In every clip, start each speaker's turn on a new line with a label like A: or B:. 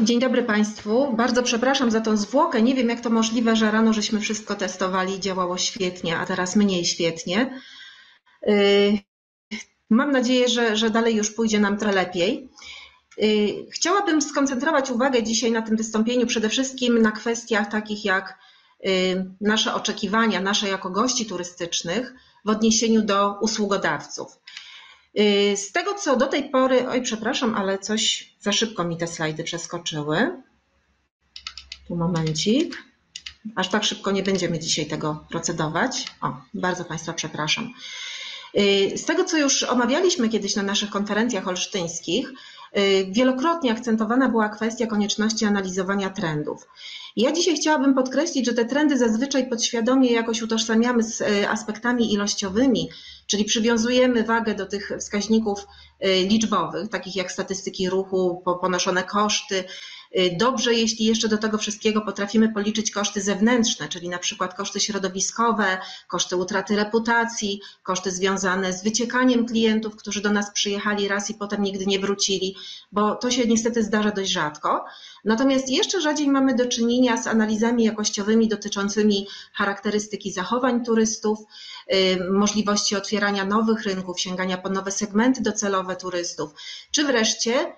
A: Dzień dobry Państwu. Bardzo przepraszam za tą zwłokę. Nie wiem, jak to możliwe, że rano żeśmy wszystko testowali działało świetnie, a teraz mniej świetnie. Y, mam nadzieję, że, że dalej już pójdzie nam trochę lepiej. Y, chciałabym skoncentrować uwagę dzisiaj na tym wystąpieniu przede wszystkim na kwestiach takich jak y, nasze oczekiwania, nasze jako gości turystycznych w odniesieniu do usługodawców. Y, z tego, co do tej pory, oj, przepraszam, ale coś za szybko mi te slajdy przeskoczyły. Tu momencik. Aż tak szybko nie będziemy dzisiaj tego procedować. O, bardzo Państwa przepraszam. Y, z tego, co już omawialiśmy kiedyś na naszych konferencjach olsztyńskich, y, wielokrotnie akcentowana była kwestia konieczności analizowania trendów. Ja dzisiaj chciałabym podkreślić, że te trendy zazwyczaj podświadomie jakoś utożsamiamy z aspektami ilościowymi, Czyli przywiązujemy wagę do tych wskaźników y, liczbowych, takich jak statystyki ruchu, ponoszone koszty. Y, dobrze, jeśli jeszcze do tego wszystkiego potrafimy policzyć koszty zewnętrzne, czyli na przykład koszty środowiskowe, koszty utraty reputacji, koszty związane z wyciekaniem klientów, którzy do nas przyjechali raz i potem nigdy nie wrócili, bo to się niestety zdarza dość rzadko. Natomiast jeszcze rzadziej mamy do czynienia z analizami jakościowymi dotyczącymi charakterystyki zachowań turystów, y, możliwości otwierania nowych rynków, sięgania po nowe segmenty docelowe turystów, czy wreszcie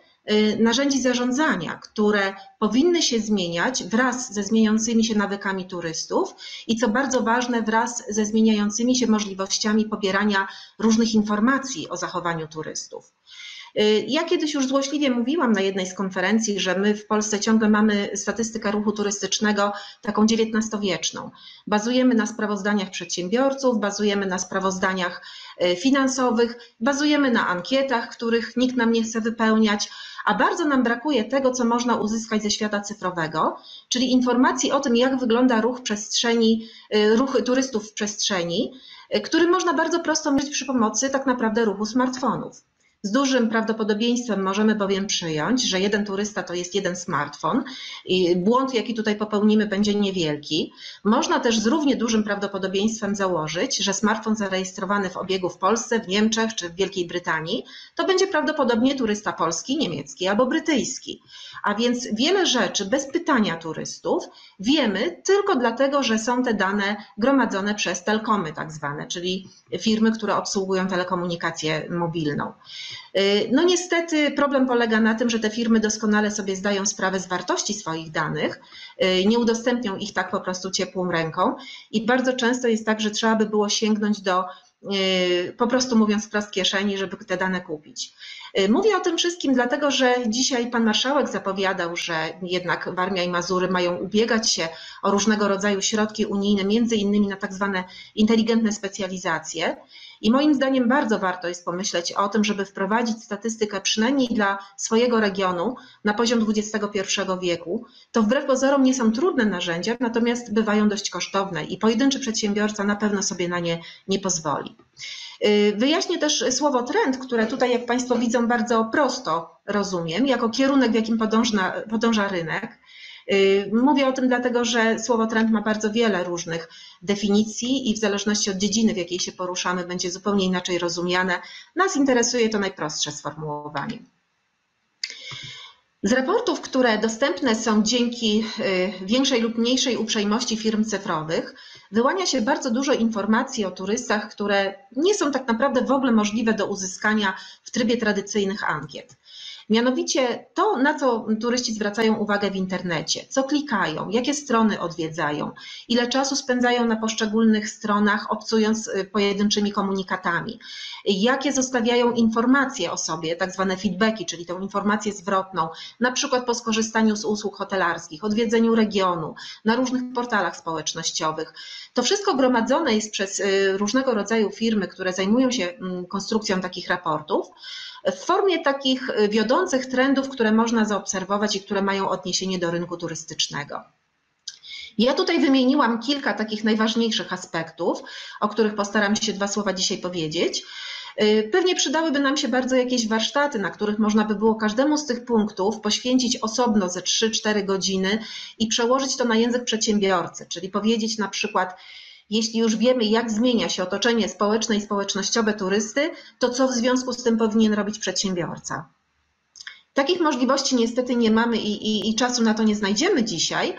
A: narzędzi zarządzania, które powinny się zmieniać wraz ze zmieniającymi się nawykami turystów i co bardzo ważne, wraz ze zmieniającymi się możliwościami pobierania różnych informacji o zachowaniu turystów. Y, ja kiedyś już złośliwie mówiłam na jednej z konferencji, że my w Polsce ciągle mamy statystykę ruchu turystycznego taką XIX-wieczną. Bazujemy na sprawozdaniach przedsiębiorców, bazujemy na sprawozdaniach y, finansowych, bazujemy na ankietach, których nikt nam nie chce wypełniać, a bardzo nam brakuje tego, co można uzyskać ze świata cyfrowego, czyli informacji o tym, jak wygląda ruch przestrzeni, y, ruch turystów w przestrzeni, który można bardzo prosto mierzyć przy pomocy tak naprawdę ruchu smartfonów. Z dużym prawdopodobieństwem możemy bowiem przyjąć, że jeden turysta to jest jeden smartfon i błąd, jaki tutaj popełnimy, będzie niewielki. Można też z równie dużym prawdopodobieństwem założyć, że smartfon zarejestrowany w obiegu w Polsce, w Niemczech czy w Wielkiej Brytanii to będzie prawdopodobnie turysta polski, niemiecki albo brytyjski. A więc wiele rzeczy bez pytania turystów wiemy tylko dlatego, że są te dane gromadzone przez telkomy tak zwane, czyli firmy, które obsługują telekomunikację mobilną. Y, no niestety problem polega na tym, że te firmy doskonale sobie zdają sprawę z wartości swoich danych, y, nie udostępnią ich tak po prostu ciepłą ręką i bardzo często jest tak, że trzeba by było sięgnąć do y, po prostu mówiąc wprost kieszeni, żeby te dane kupić. Mówię o tym wszystkim dlatego, że dzisiaj pan marszałek zapowiadał, że jednak Warmia i Mazury mają ubiegać się o różnego rodzaju środki unijne, między innymi na tak zwane inteligentne specjalizacje. I moim zdaniem bardzo warto jest pomyśleć o tym, żeby wprowadzić statystykę przynajmniej dla swojego regionu na poziom XXI wieku. To wbrew pozorom nie są trudne narzędzia, natomiast bywają dość kosztowne i pojedynczy przedsiębiorca na pewno sobie na nie nie pozwoli. Y, wyjaśnię też słowo trend, które tutaj, jak Państwo widzą, bardzo prosto rozumiem, jako kierunek, w jakim podąża, podąża rynek. Y, mówię o tym dlatego, że słowo trend ma bardzo wiele różnych definicji i w zależności od dziedziny, w jakiej się poruszamy, będzie zupełnie inaczej rozumiane. Nas interesuje to najprostsze sformułowanie. Z raportów, które dostępne są dzięki y, większej lub mniejszej uprzejmości firm cyfrowych, wyłania się bardzo dużo informacji o turystach, które nie są tak naprawdę w ogóle możliwe do uzyskania w trybie tradycyjnych ankiet. Mianowicie to, na co turyści zwracają uwagę w internecie, co klikają, jakie strony odwiedzają, ile czasu spędzają na poszczególnych stronach, obcując y, pojedynczymi komunikatami, jakie zostawiają informacje o sobie, tak zwane feedbacki, czyli tą informację zwrotną, na przykład po skorzystaniu z usług hotelarskich, odwiedzeniu regionu, na różnych portalach społecznościowych. To wszystko gromadzone jest przez y, różnego rodzaju firmy, które zajmują się mm, konstrukcją takich raportów w formie takich y, wiodących trendów, które można zaobserwować i które mają odniesienie do rynku turystycznego. Ja tutaj wymieniłam kilka takich najważniejszych aspektów, o których postaram się dwa słowa dzisiaj powiedzieć. Y, pewnie przydałyby nam się bardzo jakieś warsztaty, na których można by było każdemu z tych punktów poświęcić osobno ze 3-4 godziny i przełożyć to na język przedsiębiorcy, czyli powiedzieć na przykład, jeśli już wiemy, jak zmienia się otoczenie społeczne i społecznościowe turysty, to co w związku z tym powinien robić przedsiębiorca? Takich możliwości niestety nie mamy i, i, i czasu na to nie znajdziemy dzisiaj,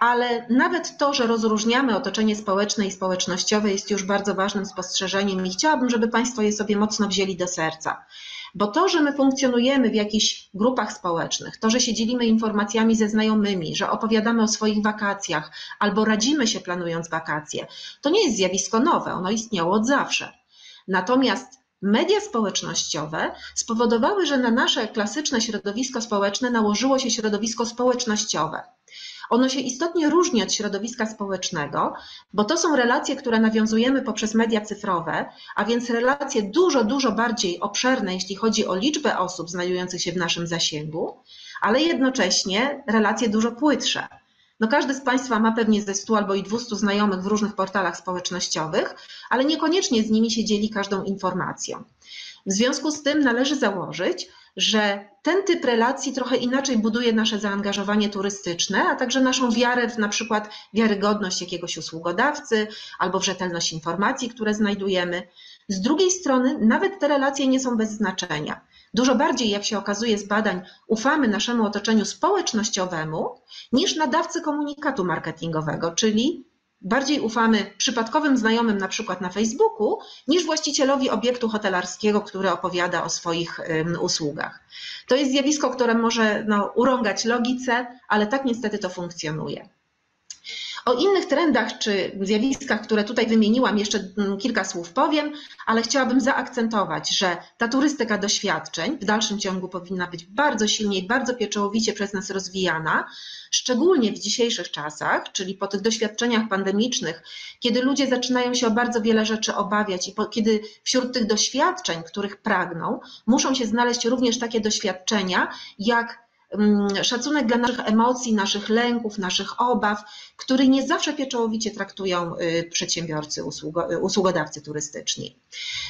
A: ale nawet to, że rozróżniamy otoczenie społeczne i społecznościowe jest już bardzo ważnym spostrzeżeniem i chciałabym, żeby Państwo je sobie mocno wzięli do serca. Bo to, że my funkcjonujemy w jakichś grupach społecznych, to, że się dzielimy informacjami ze znajomymi, że opowiadamy o swoich wakacjach albo radzimy się planując wakacje, to nie jest zjawisko nowe, ono istniało od zawsze. Natomiast media społecznościowe spowodowały, że na nasze klasyczne środowisko społeczne nałożyło się środowisko społecznościowe. Ono się istotnie różni od środowiska społecznego, bo to są relacje, które nawiązujemy poprzez media cyfrowe, a więc relacje dużo, dużo bardziej obszerne, jeśli chodzi o liczbę osób znajdujących się w naszym zasięgu, ale jednocześnie relacje dużo płytsze. No każdy z Państwa ma pewnie ze 100 albo i 200 znajomych w różnych portalach społecznościowych, ale niekoniecznie z nimi się dzieli każdą informacją. W związku z tym należy założyć, że ten typ relacji trochę inaczej buduje nasze zaangażowanie turystyczne, a także naszą wiarę w na przykład wiarygodność jakiegoś usługodawcy albo w rzetelność informacji, które znajdujemy. Z drugiej strony, nawet te relacje nie są bez znaczenia. Dużo bardziej, jak się okazuje z badań, ufamy naszemu otoczeniu społecznościowemu niż nadawcy komunikatu marketingowego, czyli bardziej ufamy przypadkowym znajomym na przykład na Facebooku, niż właścicielowi obiektu hotelarskiego, który opowiada o swoich usługach. To jest zjawisko, które może no, urągać logice, ale tak niestety to funkcjonuje. O innych trendach czy zjawiskach, które tutaj wymieniłam, jeszcze mm, kilka słów powiem, ale chciałabym zaakcentować, że ta turystyka doświadczeń w dalszym ciągu powinna być bardzo silnie i bardzo pieczołowicie przez nas rozwijana, szczególnie w dzisiejszych czasach, czyli po tych doświadczeniach pandemicznych, kiedy ludzie zaczynają się o bardzo wiele rzeczy obawiać i po, kiedy wśród tych doświadczeń, których pragną, muszą się znaleźć również takie doświadczenia, jak szacunek dla naszych emocji, naszych lęków, naszych obaw, który nie zawsze pieczołowicie traktują y, przedsiębiorcy, usługodawcy turystyczni.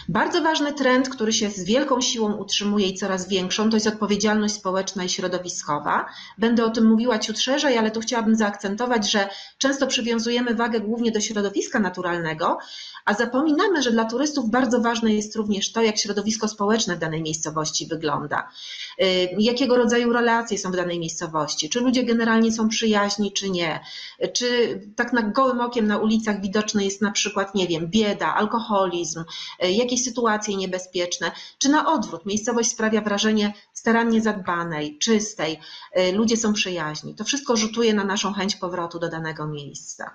A: Bardzo ważny trend, który się z wielką siłą utrzymuje i coraz większą, to jest odpowiedzialność społeczna i środowiskowa. Będę o tym mówiła ciut szerzej, ale tu chciałabym zaakcentować, że często przywiązujemy wagę głównie do środowiska naturalnego, a zapominamy, że dla turystów bardzo ważne jest również to, jak środowisko społeczne danej miejscowości wygląda, y, jakiego rodzaju relacje są w danej miejscowości, czy ludzie generalnie są przyjaźni, czy nie, czy tak na gołym okiem na ulicach widoczny jest na przykład, nie wiem, bieda, alkoholizm, y, jakieś sytuacje niebezpieczne, czy na odwrót, miejscowość sprawia wrażenie starannie zadbanej, czystej, y, ludzie są przyjaźni. To wszystko rzutuje na naszą chęć powrotu do danego miejsca.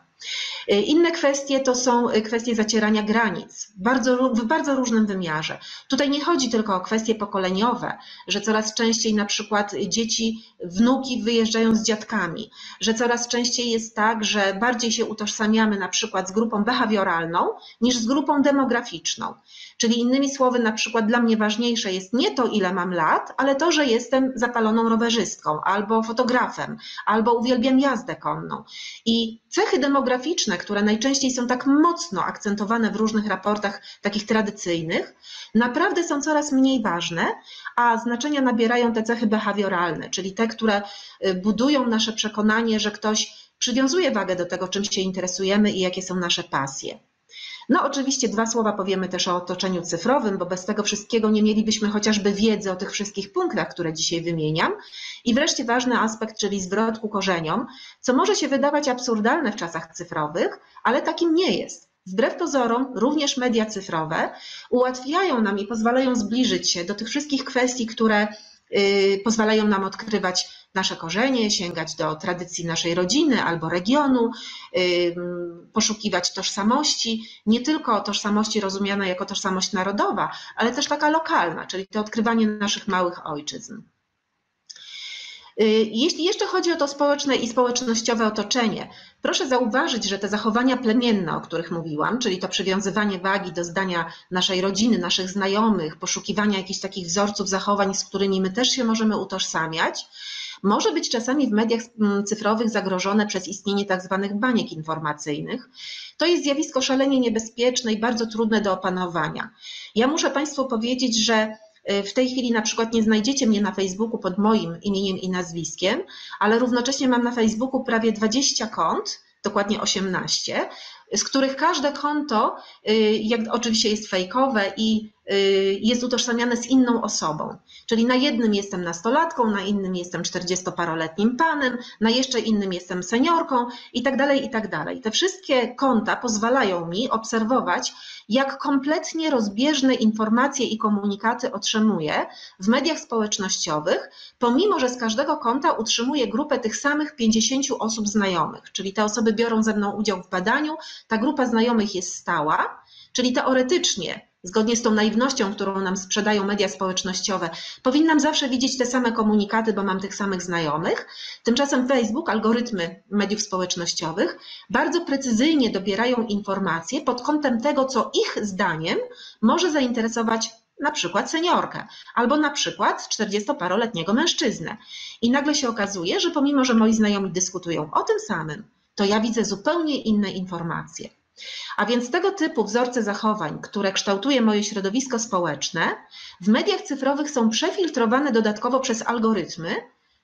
A: Inne kwestie to są kwestie zacierania granic bardzo, w bardzo różnym wymiarze. Tutaj nie chodzi tylko o kwestie pokoleniowe, że coraz częściej na przykład dzieci, wnuki wyjeżdżają z dziadkami, że coraz częściej jest tak, że bardziej się utożsamiamy na przykład z grupą behawioralną niż z grupą demograficzną. Czyli innymi słowy, na przykład dla mnie ważniejsze jest nie to, ile mam lat, ale to, że jestem zapaloną rowerzystką, albo fotografem, albo uwielbiam jazdę konną. I cechy demograficzne, które najczęściej są tak mocno akcentowane w różnych raportach takich tradycyjnych, naprawdę są coraz mniej ważne, a znaczenia nabierają te cechy behawioralne, czyli te, które y, budują nasze przekonanie, że ktoś przywiązuje wagę do tego, czym się interesujemy i jakie są nasze pasje. No oczywiście dwa słowa powiemy też o otoczeniu cyfrowym, bo bez tego wszystkiego nie mielibyśmy chociażby wiedzy o tych wszystkich punktach, które dzisiaj wymieniam. I wreszcie ważny aspekt, czyli zwrot ku korzeniom, co może się wydawać absurdalne w czasach cyfrowych, ale takim nie jest. Wbrew pozorom, również media cyfrowe ułatwiają nam i pozwalają zbliżyć się do tych wszystkich kwestii, które pozwalają nam odkrywać nasze korzenie, sięgać do tradycji naszej rodziny albo regionu, poszukiwać tożsamości, nie tylko tożsamości rozumianej jako tożsamość narodowa, ale też taka lokalna, czyli to odkrywanie naszych małych ojczyzn. Y, jeśli jeszcze chodzi o to społeczne i społecznościowe otoczenie, proszę zauważyć, że te zachowania plemienne, o których mówiłam, czyli to przywiązywanie wagi do zdania naszej rodziny, naszych znajomych, poszukiwania jakichś takich wzorców zachowań, z którymi my też się możemy utożsamiać, może być czasami w mediach mm, cyfrowych zagrożone przez istnienie tak zwanych baniek informacyjnych. To jest zjawisko szalenie niebezpieczne i bardzo trudne do opanowania. Ja muszę Państwu powiedzieć, że w tej chwili na przykład nie znajdziecie mnie na Facebooku pod moim imieniem i nazwiskiem, ale równocześnie mam na Facebooku prawie 20 kont, dokładnie 18, z których każde konto, jak oczywiście jest fejkowe i jest utożsamiane z inną osobą. Czyli na jednym jestem nastolatką, na innym jestem 40-paroletnim panem, na jeszcze innym jestem seniorką i tak dalej, i tak dalej. Te wszystkie konta pozwalają mi obserwować, jak kompletnie rozbieżne informacje i komunikaty otrzymuję w mediach społecznościowych, pomimo że z każdego konta utrzymuję grupę tych samych 50 osób znajomych, czyli te osoby biorą ze mną udział w badaniu, ta grupa znajomych jest stała, czyli teoretycznie zgodnie z tą naiwnością, którą nam sprzedają media społecznościowe, powinnam zawsze widzieć te same komunikaty, bo mam tych samych znajomych. Tymczasem Facebook, algorytmy mediów społecznościowych bardzo precyzyjnie dobierają informacje pod kątem tego, co ich zdaniem może zainteresować na przykład seniorkę albo na przykład 40-paroletniego mężczyznę. I nagle się okazuje, że pomimo, że moi znajomi dyskutują o tym samym, to ja widzę zupełnie inne informacje. A więc tego typu wzorce zachowań, które kształtuje moje środowisko społeczne, w mediach cyfrowych są przefiltrowane dodatkowo przez algorytmy,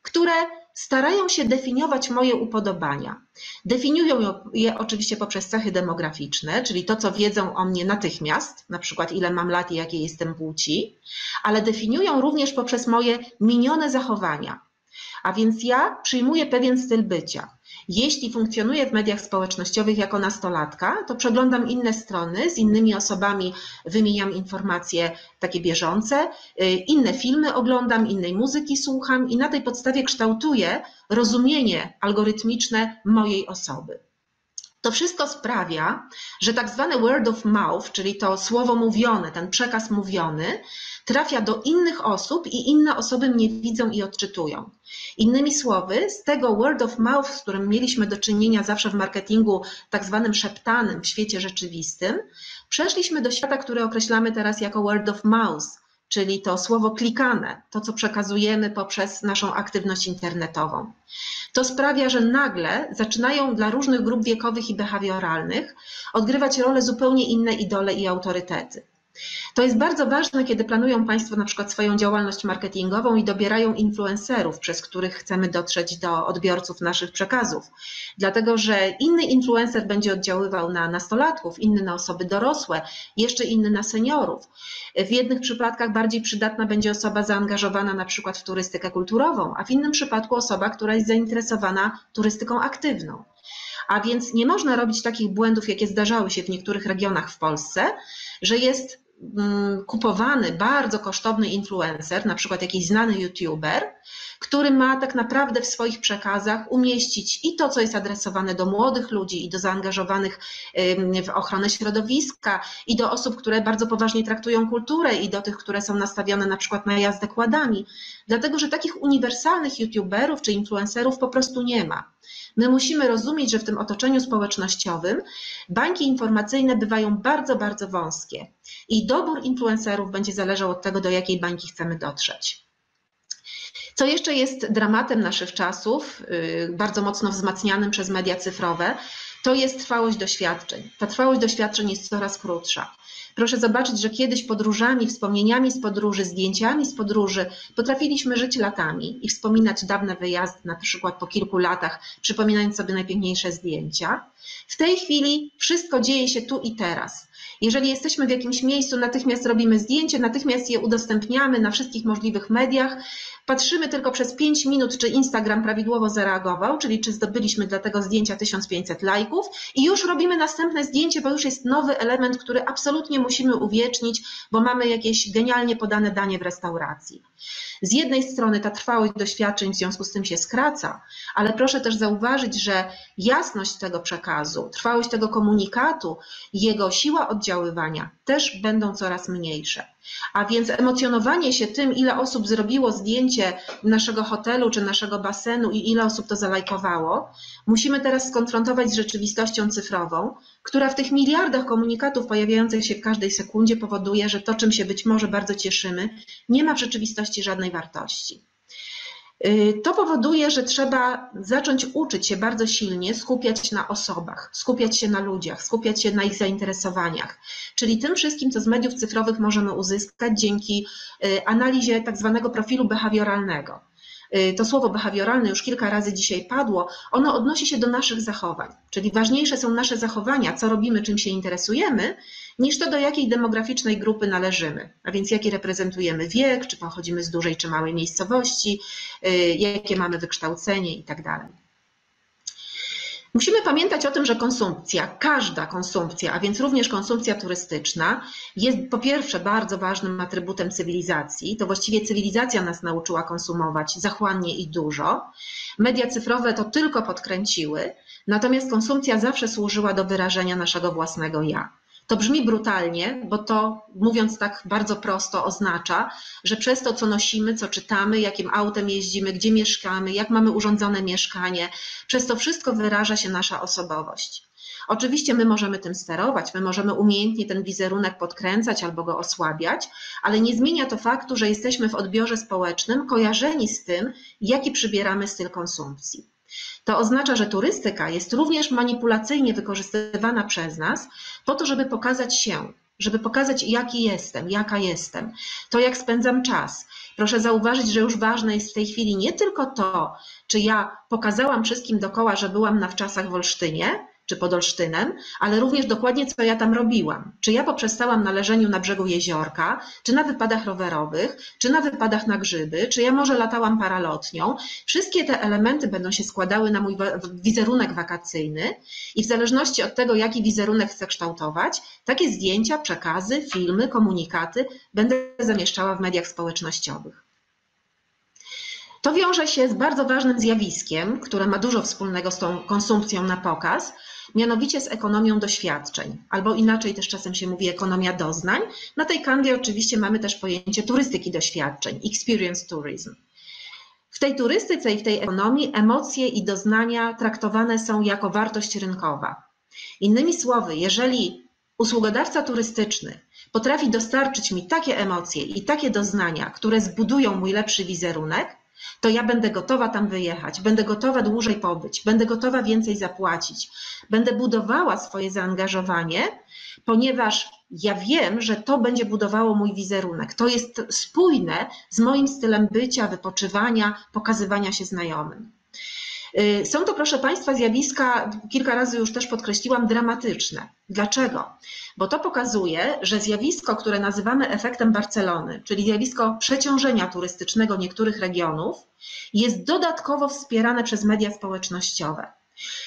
A: które starają się definiować moje upodobania. Definiują je oczywiście poprzez cechy demograficzne, czyli to, co wiedzą o mnie natychmiast, na przykład ile mam lat i jakiej jestem płci, ale definiują również poprzez moje minione zachowania. A więc ja przyjmuję pewien styl bycia. Jeśli funkcjonuję w mediach społecznościowych jako nastolatka, to przeglądam inne strony, z innymi osobami wymieniam informacje takie bieżące, y, inne filmy oglądam, innej muzyki słucham i na tej podstawie kształtuję rozumienie algorytmiczne mojej osoby. To wszystko sprawia, że tak zwane word of mouth, czyli to słowo mówione, ten przekaz mówiony, trafia do innych osób i inne osoby mnie widzą i odczytują. Innymi słowy, z tego word of mouth, z którym mieliśmy do czynienia zawsze w marketingu tak zwanym szeptanym w świecie rzeczywistym, przeszliśmy do świata, który określamy teraz jako word of mouth, czyli to słowo klikane, to co przekazujemy poprzez naszą aktywność internetową. To sprawia, że nagle zaczynają dla różnych grup wiekowych i behawioralnych odgrywać role zupełnie inne idole i autorytety. To jest bardzo ważne, kiedy planują Państwo na przykład swoją działalność marketingową i dobierają influencerów, przez których chcemy dotrzeć do odbiorców naszych przekazów. Dlatego, że inny influencer będzie oddziaływał na nastolatków, inny na osoby dorosłe, jeszcze inny na seniorów. W jednych przypadkach bardziej przydatna będzie osoba zaangażowana na przykład w turystykę kulturową, a w innym przypadku osoba, która jest zainteresowana turystyką aktywną. A więc nie można robić takich błędów, jakie zdarzały się w niektórych regionach w Polsce, że jest kupowany bardzo kosztowny influencer, na przykład jakiś znany youtuber, który ma tak naprawdę w swoich przekazach umieścić i to, co jest adresowane do młodych ludzi i do zaangażowanych w ochronę środowiska i do osób, które bardzo poważnie traktują kulturę i do tych, które są nastawione na przykład na jazdę kładami. Dlatego, że takich uniwersalnych youtuberów czy influencerów po prostu nie ma. My musimy rozumieć, że w tym otoczeniu społecznościowym bańki informacyjne bywają bardzo, bardzo wąskie i dobór influencerów będzie zależał od tego, do jakiej bańki chcemy dotrzeć. Co jeszcze jest dramatem naszych czasów, y, bardzo mocno wzmacnianym przez media cyfrowe, to jest trwałość doświadczeń. Ta trwałość doświadczeń jest coraz krótsza. Proszę zobaczyć, że kiedyś podróżami, wspomnieniami z podróży, zdjęciami z podróży potrafiliśmy żyć latami i wspominać dawne wyjazdy, na przykład po kilku latach, przypominając sobie najpiękniejsze zdjęcia. W tej chwili wszystko dzieje się tu i teraz. Jeżeli jesteśmy w jakimś miejscu, natychmiast robimy zdjęcie, natychmiast je udostępniamy na wszystkich możliwych mediach. Patrzymy tylko przez 5 minut, czy Instagram prawidłowo zareagował, czyli czy zdobyliśmy dla tego zdjęcia 1500 lajków i już robimy następne zdjęcie, bo już jest nowy element, który absolutnie musimy uwiecznić, bo mamy jakieś genialnie podane danie w restauracji. Z jednej strony ta trwałość doświadczeń w związku z tym się skraca, ale proszę też zauważyć, że jasność tego przekazu, trwałość tego komunikatu, jego siła oddziaływania też będą coraz mniejsze. A więc emocjonowanie się tym, ile osób zrobiło zdjęcie naszego hotelu czy naszego basenu i ile osób to zalajkowało, musimy teraz skonfrontować z rzeczywistością cyfrową, która w tych miliardach komunikatów pojawiających się w każdej sekundzie powoduje, że to, czym się być może bardzo cieszymy, nie ma w rzeczywistości żadnej wartości. Y, to powoduje, że trzeba zacząć uczyć się bardzo silnie skupiać na osobach, skupiać się na ludziach, skupiać się na ich zainteresowaniach, czyli tym wszystkim, co z mediów cyfrowych możemy uzyskać dzięki y, analizie tak zwanego profilu behawioralnego. Y, to słowo behawioralne już kilka razy dzisiaj padło, ono odnosi się do naszych zachowań. Czyli ważniejsze są nasze zachowania, co robimy, czym się interesujemy, niż to, do jakiej demograficznej grupy należymy, a więc jaki reprezentujemy wiek, czy pochodzimy z dużej czy małej miejscowości, y, jakie mamy wykształcenie itd. Musimy pamiętać o tym, że konsumpcja, każda konsumpcja, a więc również konsumpcja turystyczna, jest po pierwsze bardzo ważnym atrybutem cywilizacji. To właściwie cywilizacja nas nauczyła konsumować zachłannie i dużo. Media cyfrowe to tylko podkręciły, natomiast konsumpcja zawsze służyła do wyrażenia naszego własnego ja. To brzmi brutalnie, bo to, mówiąc tak bardzo prosto, oznacza, że przez to, co nosimy, co czytamy, jakim autem jeździmy, gdzie mieszkamy, jak mamy urządzone mieszkanie, przez to wszystko wyraża się nasza osobowość. Oczywiście my możemy tym sterować, my możemy umiejętnie ten wizerunek podkręcać albo go osłabiać, ale nie zmienia to faktu, że jesteśmy w odbiorze społecznym kojarzeni z tym, jaki przybieramy styl konsumpcji. To oznacza, że turystyka jest również manipulacyjnie wykorzystywana przez nas po to, żeby pokazać się, żeby pokazać, jaki jestem, jaka jestem, to jak spędzam czas. Proszę zauważyć, że już ważne jest w tej chwili nie tylko to, czy ja pokazałam wszystkim dokoła, że byłam na wczasach w Olsztynie, czy pod Olsztynem, ale również dokładnie co ja tam robiłam. Czy ja poprzestałam na leżeniu na brzegu jeziorka, czy na wypadach rowerowych, czy na wypadach na grzyby, czy ja może latałam paralotnią. Wszystkie te elementy będą się składały na mój wizerunek wakacyjny i w zależności od tego, jaki wizerunek chcę kształtować, takie zdjęcia, przekazy, filmy, komunikaty będę zamieszczała w mediach społecznościowych. To wiąże się z bardzo ważnym zjawiskiem, które ma dużo wspólnego z tą konsumpcją na pokaz, mianowicie z ekonomią doświadczeń, albo inaczej też czasem się mówi ekonomia doznań. Na tej kanwie oczywiście mamy też pojęcie turystyki doświadczeń, experience tourism. W tej turystyce i w tej ekonomii emocje i doznania traktowane są jako wartość rynkowa. Innymi słowy, jeżeli usługodawca turystyczny potrafi dostarczyć mi takie emocje i takie doznania, które zbudują mój lepszy wizerunek, to ja będę gotowa tam wyjechać, będę gotowa dłużej pobyć, będę gotowa więcej zapłacić, będę budowała swoje zaangażowanie, ponieważ ja wiem, że to będzie budowało mój wizerunek. To jest spójne z moim stylem bycia, wypoczywania, pokazywania się znajomym. Y, są to, proszę Państwa, zjawiska, kilka razy już też podkreśliłam, dramatyczne. Dlaczego? Bo to pokazuje, że zjawisko, które nazywamy efektem Barcelony, czyli zjawisko przeciążenia turystycznego niektórych regionów, jest dodatkowo wspierane przez media społecznościowe.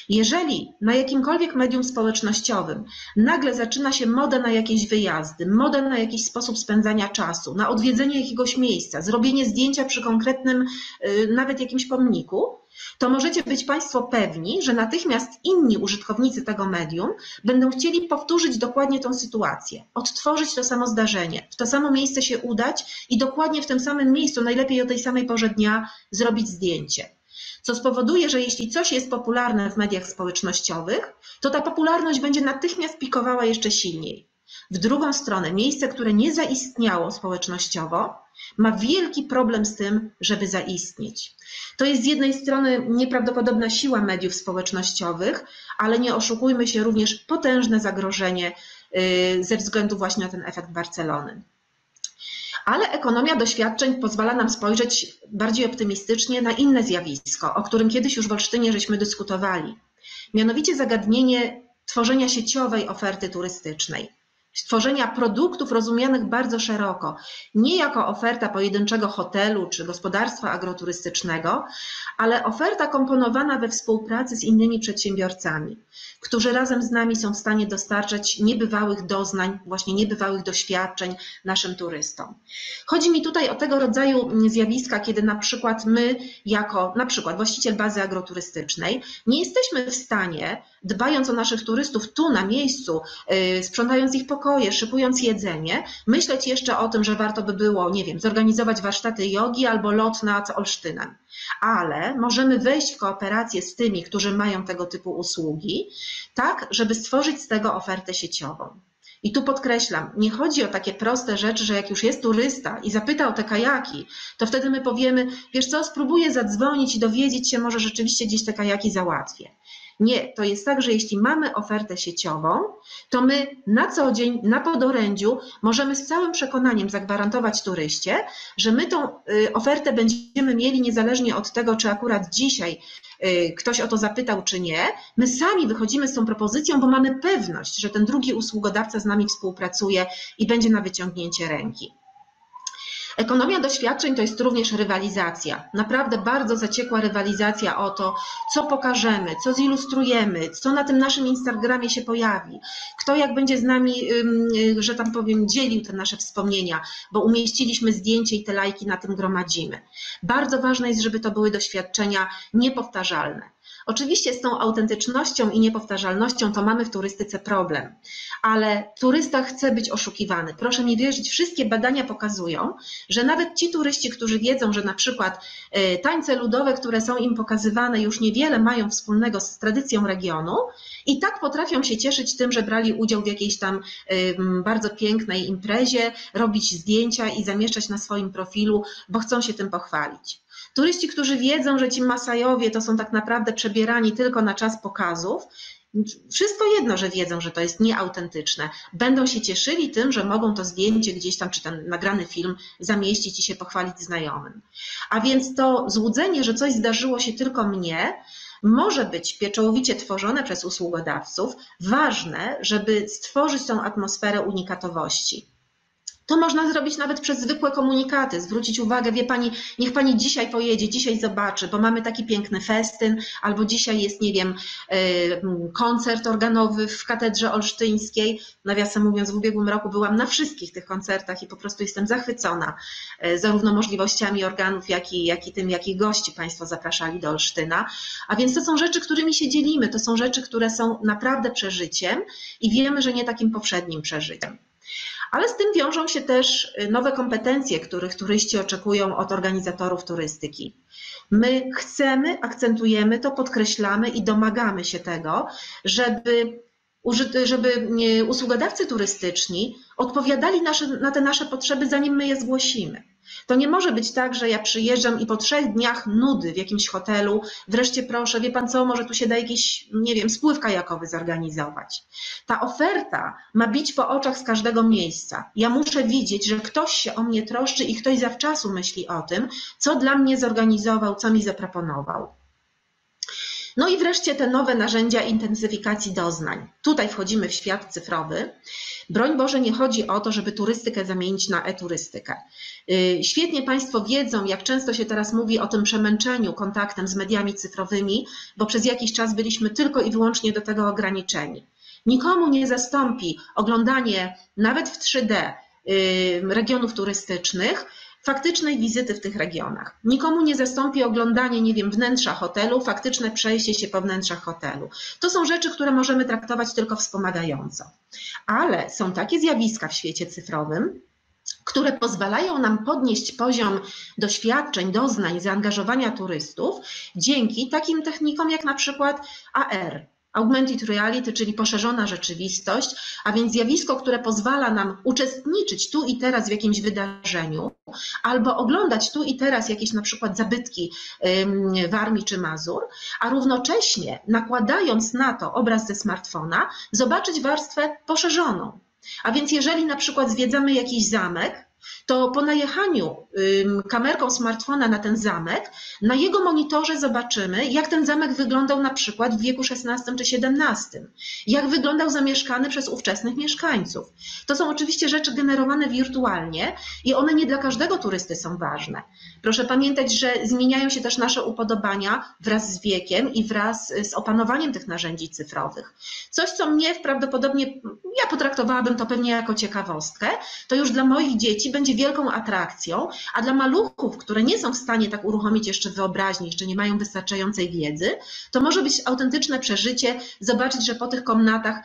A: Jeżeli na jakimkolwiek medium społecznościowym nagle zaczyna się moda na jakieś wyjazdy, moda na jakiś sposób spędzania czasu, na odwiedzenie jakiegoś miejsca, zrobienie zdjęcia przy konkretnym, y, nawet jakimś pomniku, to możecie być Państwo pewni, że natychmiast inni użytkownicy tego medium będą chcieli powtórzyć dokładnie tą sytuację, odtworzyć to samo zdarzenie, w to samo miejsce się udać i dokładnie w tym samym miejscu, najlepiej o tej samej porze dnia, zrobić zdjęcie. Co spowoduje, że jeśli coś jest popularne w mediach społecznościowych, to ta popularność będzie natychmiast pikowała jeszcze silniej. W drugą stronę, miejsce, które nie zaistniało społecznościowo, ma wielki problem z tym, żeby zaistnieć. To jest z jednej strony nieprawdopodobna siła mediów społecznościowych, ale nie oszukujmy się, również potężne zagrożenie y, ze względu właśnie na ten efekt Barcelony. Ale ekonomia doświadczeń pozwala nam spojrzeć bardziej optymistycznie na inne zjawisko, o którym kiedyś już w Olsztynie żeśmy dyskutowali. Mianowicie zagadnienie tworzenia sieciowej oferty turystycznej stworzenia produktów rozumianych bardzo szeroko, nie jako oferta pojedynczego hotelu czy gospodarstwa agroturystycznego, ale oferta komponowana we współpracy z innymi przedsiębiorcami, którzy razem z nami są w stanie dostarczać niebywałych doznań, właśnie niebywałych doświadczeń naszym turystom. Chodzi mi tutaj o tego rodzaju zjawiska, kiedy na przykład my, jako na przykład właściciel bazy agroturystycznej, nie jesteśmy w stanie, dbając o naszych turystów tu na miejscu, yy, sprzątając ich pokoje, szykując jedzenie, myśleć jeszcze o tym, że warto by było, nie wiem, zorganizować warsztaty jogi albo lot nad Olsztynem ale możemy wejść w kooperację z tymi, którzy mają tego typu usługi, tak, żeby stworzyć z tego ofertę sieciową. I tu podkreślam, nie chodzi o takie proste rzeczy, że jak już jest turysta i zapyta o te kajaki, to wtedy my powiemy, wiesz co, spróbuję zadzwonić i dowiedzieć się, może rzeczywiście gdzieś te kajaki załatwię. Nie, to jest tak, że jeśli mamy ofertę sieciową, to my na co dzień, na podorędziu możemy z całym przekonaniem zagwarantować turyście, że my tą y, ofertę będziemy mieli niezależnie od tego, czy akurat dzisiaj y, ktoś o to zapytał, czy nie. My sami wychodzimy z tą propozycją, bo mamy pewność, że ten drugi usługodawca z nami współpracuje i będzie na wyciągnięcie ręki. Ekonomia doświadczeń to jest również rywalizacja. Naprawdę bardzo zaciekła rywalizacja o to, co pokażemy, co zilustrujemy, co na tym naszym Instagramie się pojawi, kto jak będzie z nami, że tam powiem, dzielił te nasze wspomnienia, bo umieściliśmy zdjęcie i te lajki na tym gromadzimy. Bardzo ważne jest, żeby to były doświadczenia niepowtarzalne. Oczywiście z tą autentycznością i niepowtarzalnością to mamy w turystyce problem, ale turysta chce być oszukiwany. Proszę mi wierzyć, wszystkie badania pokazują, że nawet ci turyści, którzy wiedzą, że na przykład e, tańce ludowe, które są im pokazywane, już niewiele mają wspólnego z tradycją regionu, i tak potrafią się cieszyć tym, że brali udział w jakiejś tam bardzo pięknej imprezie, robić zdjęcia i zamieszczać na swoim profilu, bo chcą się tym pochwalić. Turyści, którzy wiedzą, że ci Masajowie to są tak naprawdę przebierani tylko na czas pokazów, wszystko jedno, że wiedzą, że to jest nieautentyczne. Będą się cieszyli tym, że mogą to zdjęcie gdzieś tam, czy ten nagrany film zamieścić i się pochwalić znajomym. A więc to złudzenie, że coś zdarzyło się tylko mnie, może być pieczołowicie tworzone przez usługodawców. Ważne, żeby stworzyć tą atmosferę unikatowości. To można zrobić nawet przez zwykłe komunikaty, zwrócić uwagę, wie pani, niech pani dzisiaj pojedzie, dzisiaj zobaczy, bo mamy taki piękny festyn, albo dzisiaj jest, nie wiem, y, koncert organowy w katedrze olsztyńskiej. Nawiasem mówiąc, w ubiegłym roku byłam na wszystkich tych koncertach i po prostu jestem zachwycona y, zarówno możliwościami organów, jak i, jak i tym, jakich gości państwo zapraszali do Olsztyna. A więc to są rzeczy, którymi się dzielimy, to są rzeczy, które są naprawdę przeżyciem i wiemy, że nie takim powszednim przeżyciem. Ale z tym wiążą się też y, nowe kompetencje, których turyści oczekują od organizatorów turystyki. My chcemy, akcentujemy to, podkreślamy i domagamy się tego, żeby żeby usługodawcy turystyczni odpowiadali nasze, na te nasze potrzeby, zanim my je zgłosimy. To nie może być tak, że ja przyjeżdżam i po trzech dniach nudy w jakimś hotelu, wreszcie proszę, wie pan co, może tu się da jakiś, nie wiem, spływ kajakowy zorganizować. Ta oferta ma bić po oczach z każdego miejsca. Ja muszę widzieć, że ktoś się o mnie troszczy i ktoś zawczasu myśli o tym, co dla mnie zorganizował, co mi zaproponował. No i wreszcie te nowe narzędzia intensyfikacji doznań. Tutaj wchodzimy w świat cyfrowy. Broń Boże, nie chodzi o to, żeby turystykę zamienić na e-turystykę. Y, świetnie Państwo wiedzą, jak często się teraz mówi o tym przemęczeniu kontaktem z mediami cyfrowymi, bo przez jakiś czas byliśmy tylko i wyłącznie do tego ograniczeni. Nikomu nie zastąpi oglądanie nawet w 3D y, regionów turystycznych, faktycznej wizyty w tych regionach. Nikomu nie zastąpi oglądanie, nie wiem, wnętrza hotelu, faktyczne przejście się po wnętrzach hotelu. To są rzeczy, które możemy traktować tylko wspomagająco. Ale są takie zjawiska w świecie cyfrowym, które pozwalają nam podnieść poziom doświadczeń, doznań, zaangażowania turystów dzięki takim technikom jak na przykład AR, Augmented reality, czyli poszerzona rzeczywistość, a więc zjawisko, które pozwala nam uczestniczyć tu i teraz w jakimś wydarzeniu, albo oglądać tu i teraz jakieś na przykład zabytki Warmii czy Mazur, a równocześnie nakładając na to obraz ze smartfona, zobaczyć warstwę poszerzoną. A więc jeżeli na przykład zwiedzamy jakiś zamek, to po najechaniu kamerką smartfona na ten zamek, na jego monitorze zobaczymy, jak ten zamek wyglądał na przykład w wieku XVI czy XVII, jak wyglądał zamieszkany przez ówczesnych mieszkańców. To są oczywiście rzeczy generowane wirtualnie i one nie dla każdego turysty są ważne. Proszę pamiętać, że zmieniają się też nasze upodobania wraz z wiekiem i wraz z opanowaniem tych narzędzi cyfrowych. Coś, co mnie prawdopodobnie, ja potraktowałabym to pewnie jako ciekawostkę, to już dla moich dzieci będzie wielką atrakcją, a dla maluchów, które nie są w stanie tak uruchomić jeszcze wyobraźni, jeszcze nie mają wystarczającej wiedzy, to może być autentyczne przeżycie zobaczyć, że po tych komnatach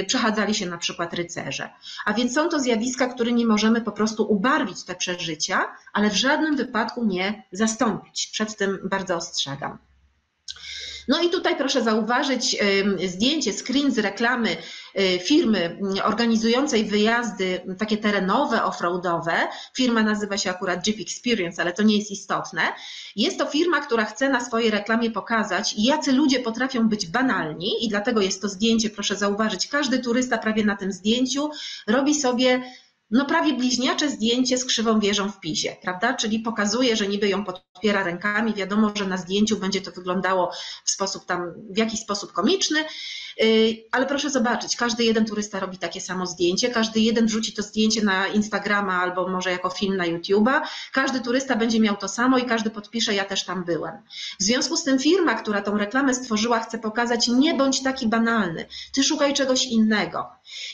A: y, przechadzali się na przykład rycerze. A więc są to zjawiska, którymi możemy po prostu ubarwić te przeżycia, ale w żadnym wypadku nie zastąpić. Przed tym bardzo ostrzegam. No i tutaj proszę zauważyć zdjęcie, screen z reklamy y, firmy organizującej wyjazdy takie terenowe, offroadowe. Firma nazywa się akurat Jeep Experience, ale to nie jest istotne. Jest to firma, która chce na swojej reklamie pokazać, jacy ludzie potrafią być banalni i dlatego jest to zdjęcie, proszę zauważyć, każdy turysta prawie na tym zdjęciu robi sobie no prawie bliźniacze zdjęcie z krzywą wieżą w Pizie, prawda? Czyli pokazuje, że niby ją podpiera rękami, wiadomo, że na zdjęciu będzie to wyglądało w sposób tam, w jakiś sposób komiczny, ale proszę zobaczyć, każdy jeden turysta robi takie samo zdjęcie, każdy jeden wrzuci to zdjęcie na Instagrama albo może jako film na YouTube'a, każdy turysta będzie miał to samo i każdy podpisze, ja też tam byłem. W związku z tym firma, która tą reklamę stworzyła, chce pokazać, nie bądź taki banalny, ty szukaj czegoś innego.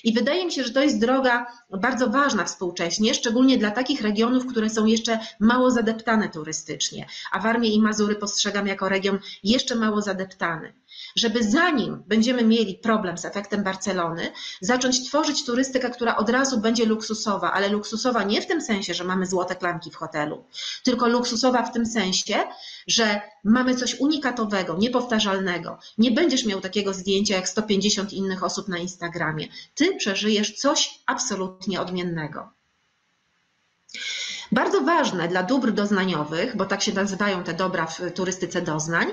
A: I wydaje mi się, że to jest droga bardzo ważna współcześnie, szczególnie dla takich regionów, które są jeszcze mało zadeptane turystycznie, a Warmię i Mazury postrzegam jako region jeszcze mało zadeptany żeby zanim będziemy mieli problem z efektem Barcelony, zacząć tworzyć turystykę, która od razu będzie luksusowa, ale luksusowa nie w tym sensie, że mamy złote klamki w hotelu, tylko luksusowa w tym sensie, że mamy coś unikatowego, niepowtarzalnego. Nie będziesz miał takiego zdjęcia jak 150 innych osób na Instagramie. Ty przeżyjesz coś absolutnie odmiennego. Bardzo ważne dla dóbr doznaniowych, bo tak się nazywają te dobra w turystyce doznań,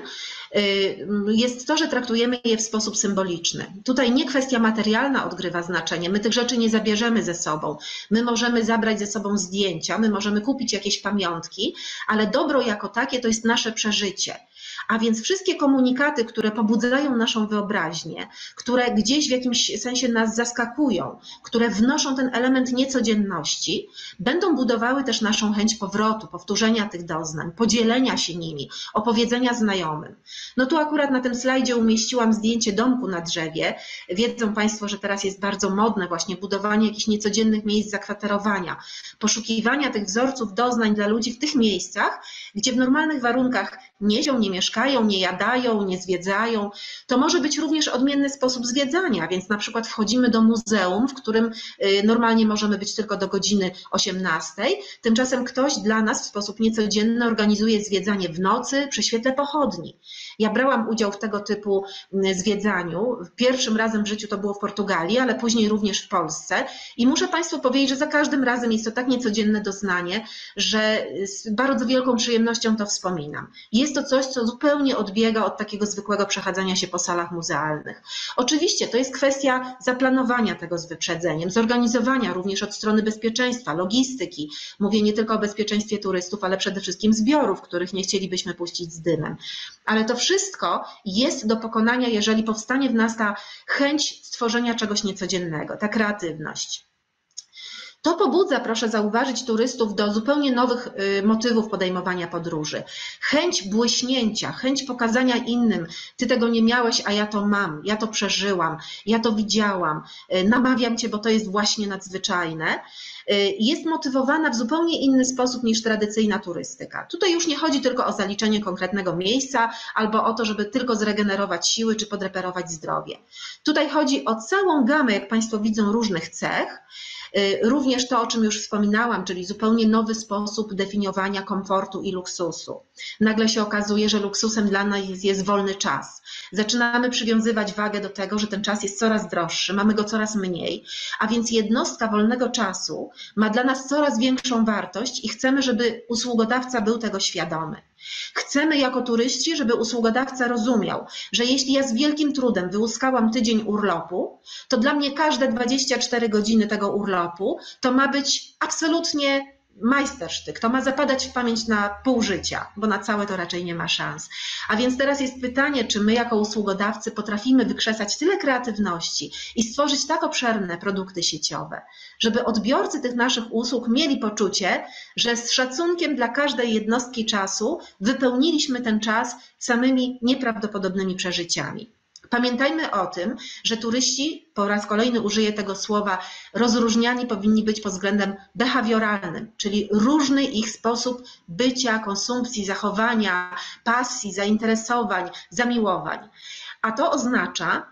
A: y, jest to, że traktujemy je w sposób symboliczny. Tutaj nie kwestia materialna odgrywa znaczenie. My tych rzeczy nie zabierzemy ze sobą. My możemy zabrać ze sobą zdjęcia, my możemy kupić jakieś pamiątki, ale dobro jako takie to jest nasze przeżycie. A więc wszystkie komunikaty, które pobudzają naszą wyobraźnię, które gdzieś w jakimś sensie nas zaskakują, które wnoszą ten element niecodzienności, będą budowały też naszą chęć powrotu, powtórzenia tych doznań, podzielenia się nimi, opowiedzenia znajomym. No tu akurat na tym slajdzie umieściłam zdjęcie domku na drzewie. Wiedzą Państwo, że teraz jest bardzo modne właśnie budowanie jakichś niecodziennych miejsc zakwaterowania, poszukiwania tych wzorców doznań dla ludzi w tych miejscach, gdzie w normalnych warunkach nie zią, nie mieszkają, nie jadają, nie zwiedzają. To może być również odmienny sposób zwiedzania, więc na przykład wchodzimy do muzeum, w którym y, normalnie możemy być tylko do godziny 18. Tymczasem ktoś dla nas w sposób niecodzienny organizuje zwiedzanie w nocy przy świetle pochodni. Ja brałam udział w tego typu mm, zwiedzaniu. Pierwszym razem w życiu to było w Portugalii, ale później również w Polsce. I muszę Państwu powiedzieć, że za każdym razem jest to tak niecodzienne doznanie, że z bardzo wielką przyjemnością to wspominam. Jest to coś, co zupełnie odbiega od takiego zwykłego przechadzania się po salach muzealnych. Oczywiście to jest kwestia zaplanowania tego z wyprzedzeniem, zorganizowania również od strony bezpieczeństwa, logistyki. Mówię nie tylko o bezpieczeństwie turystów, ale przede wszystkim zbiorów, których nie chcielibyśmy puścić z dymem. Ale to wszystko jest do pokonania, jeżeli powstanie w nas ta chęć stworzenia czegoś niecodziennego, ta kreatywność. To pobudza, proszę zauważyć, turystów do zupełnie nowych y, motywów podejmowania podróży. Chęć błyśnięcia, chęć pokazania innym, ty tego nie miałeś, a ja to mam, ja to przeżyłam, ja to widziałam, y, namawiam cię, bo to jest właśnie nadzwyczajne. Y, jest motywowana w zupełnie inny sposób niż tradycyjna turystyka. Tutaj już nie chodzi tylko o zaliczenie konkretnego miejsca albo o to, żeby tylko zregenerować siły czy podreperować zdrowie. Tutaj chodzi o całą gamę, jak Państwo widzą, różnych cech. Y, również to, o czym już wspominałam, czyli zupełnie nowy sposób definiowania komfortu i luksusu. Nagle się okazuje, że luksusem dla nas jest, jest wolny czas. Zaczynamy przywiązywać wagę do tego, że ten czas jest coraz droższy, mamy go coraz mniej, a więc jednostka wolnego czasu ma dla nas coraz większą wartość i chcemy, żeby usługodawca był tego świadomy. Chcemy jako turyści, żeby usługodawca rozumiał, że jeśli ja z wielkim trudem wyłuskałam tydzień urlopu, to dla mnie każde 24 godziny tego urlopu to ma być absolutnie majstersztyk. To ma zapadać w pamięć na pół życia, bo na całe to raczej nie ma szans. A więc teraz jest pytanie, czy my jako usługodawcy potrafimy wykrzesać tyle kreatywności i stworzyć tak obszerne produkty sieciowe, żeby odbiorcy tych naszych usług mieli poczucie, że z szacunkiem dla każdej jednostki czasu wypełniliśmy ten czas samymi nieprawdopodobnymi przeżyciami. Pamiętajmy o tym, że turyści, po raz kolejny użyję tego słowa, rozróżniani powinni być pod względem behawioralnym, czyli różny ich sposób bycia, konsumpcji, zachowania, pasji, zainteresowań, zamiłowań. A to oznacza,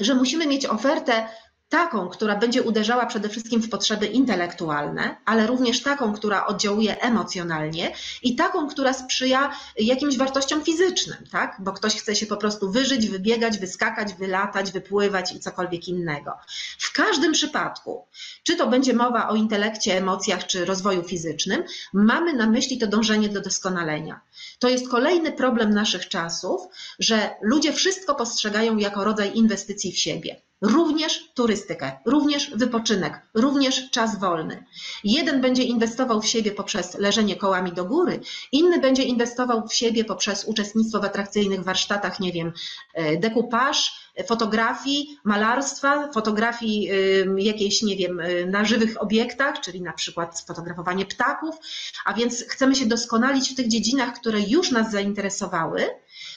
A: że musimy mieć ofertę taką, która będzie uderzała przede wszystkim w potrzeby intelektualne, ale również taką, która oddziałuje emocjonalnie i taką, która sprzyja jakimś wartościom fizycznym, tak? Bo ktoś chce się po prostu wyżyć, wybiegać, wyskakać, wylatać, wypływać i cokolwiek innego. W każdym przypadku, czy to będzie mowa o intelekcie, emocjach, czy rozwoju fizycznym, mamy na myśli to dążenie do doskonalenia. To jest kolejny problem naszych czasów, że ludzie wszystko postrzegają jako rodzaj inwestycji w siebie. Również turystykę, również wypoczynek, również czas wolny. Jeden będzie inwestował w siebie poprzez leżenie kołami do góry, inny będzie inwestował w siebie poprzez uczestnictwo w atrakcyjnych warsztatach, nie wiem, e, dekupaż, fotografii, malarstwa, fotografii jakiejś, nie wiem, e, na żywych obiektach, czyli na przykład fotografowanie ptaków, a więc chcemy się doskonalić w tych dziedzinach, które już nas zainteresowały,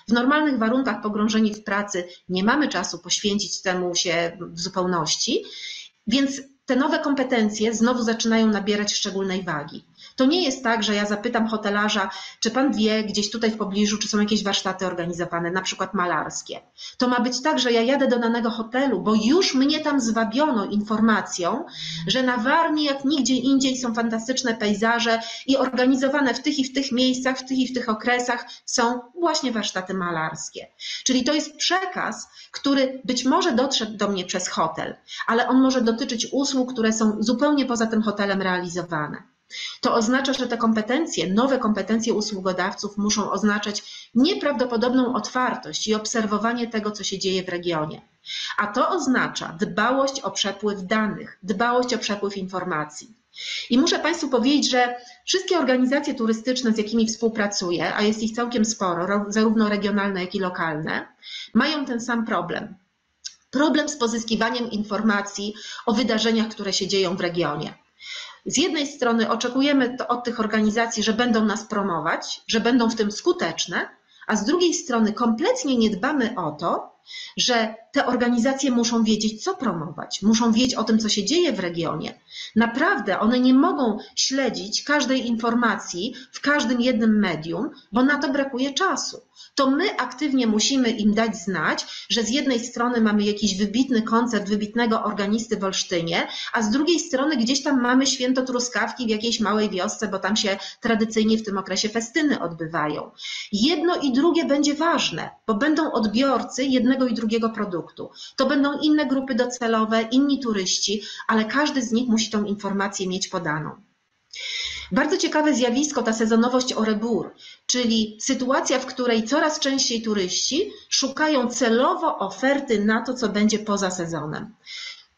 A: w normalnych warunkach pogrążeni w pracy nie mamy czasu poświęcić temu się w zupełności, więc te nowe kompetencje znowu zaczynają nabierać szczególnej wagi. To nie jest tak, że ja zapytam hotelarza, czy pan wie gdzieś tutaj w pobliżu, czy są jakieś warsztaty organizowane, na przykład malarskie. To ma być tak, że ja jadę do danego hotelu, bo już mnie tam zwabiono informacją, że na Warmii jak nigdzie indziej są fantastyczne pejzaże i organizowane w tych i w tych miejscach, w tych i w tych okresach są właśnie warsztaty malarskie. Czyli to jest przekaz, który być może dotrzeć do mnie przez hotel, ale on może dotyczyć usług, które są zupełnie poza tym hotelem realizowane. To oznacza, że te kompetencje, nowe kompetencje usługodawców muszą oznaczać nieprawdopodobną otwartość i obserwowanie tego, co się dzieje w regionie. A to oznacza dbałość o przepływ danych, dbałość o przepływ informacji. I muszę Państwu powiedzieć, że wszystkie organizacje turystyczne, z jakimi współpracuję, a jest ich całkiem sporo, zarówno regionalne, jak i lokalne, mają ten sam problem. Problem z pozyskiwaniem informacji o wydarzeniach, które się dzieją w regionie z jednej strony oczekujemy od tych organizacji, że będą nas promować, że będą w tym skuteczne, a z drugiej strony kompletnie nie dbamy o to, że te organizacje muszą wiedzieć, co promować, muszą wiedzieć o tym, co się dzieje w regionie. Naprawdę one nie mogą śledzić każdej informacji w każdym jednym medium, bo na to brakuje czasu to my aktywnie musimy im dać znać, że z jednej strony mamy jakiś wybitny koncert wybitnego organisty w Olsztynie, a z drugiej strony gdzieś tam mamy święto truskawki w jakiejś małej wiosce, bo tam się tradycyjnie w tym okresie festyny odbywają. Jedno i drugie będzie ważne, bo będą odbiorcy jednego i drugiego produktu. To będą inne grupy docelowe, inni turyści, ale każdy z nich musi tą informację mieć podaną. Bardzo ciekawe zjawisko ta sezonowość Orebur, czyli sytuacja, w której coraz częściej turyści szukają celowo oferty na to, co będzie poza sezonem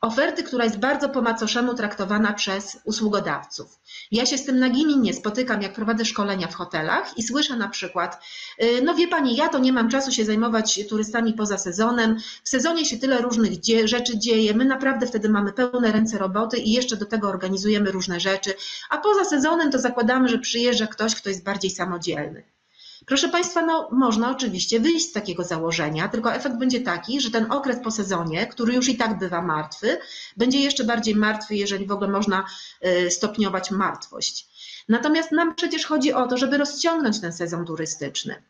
A: oferty, która jest bardzo po macoszemu traktowana przez usługodawców. Ja się z tym nagminnie spotykam, jak prowadzę szkolenia w hotelach i słyszę na przykład, y, no wie Pani, ja to nie mam czasu się zajmować turystami poza sezonem, w sezonie się tyle różnych dzie rzeczy dzieje, my naprawdę wtedy mamy pełne ręce roboty i jeszcze do tego organizujemy różne rzeczy, a poza sezonem to zakładamy, że przyjeżdża ktoś, kto jest bardziej samodzielny. Proszę Państwa, no, można oczywiście wyjść z takiego założenia, tylko efekt będzie taki, że ten okres po sezonie, który już i tak bywa martwy, będzie jeszcze bardziej martwy, jeżeli w ogóle można y, stopniować martwość. Natomiast nam przecież chodzi o to, żeby rozciągnąć ten sezon turystyczny.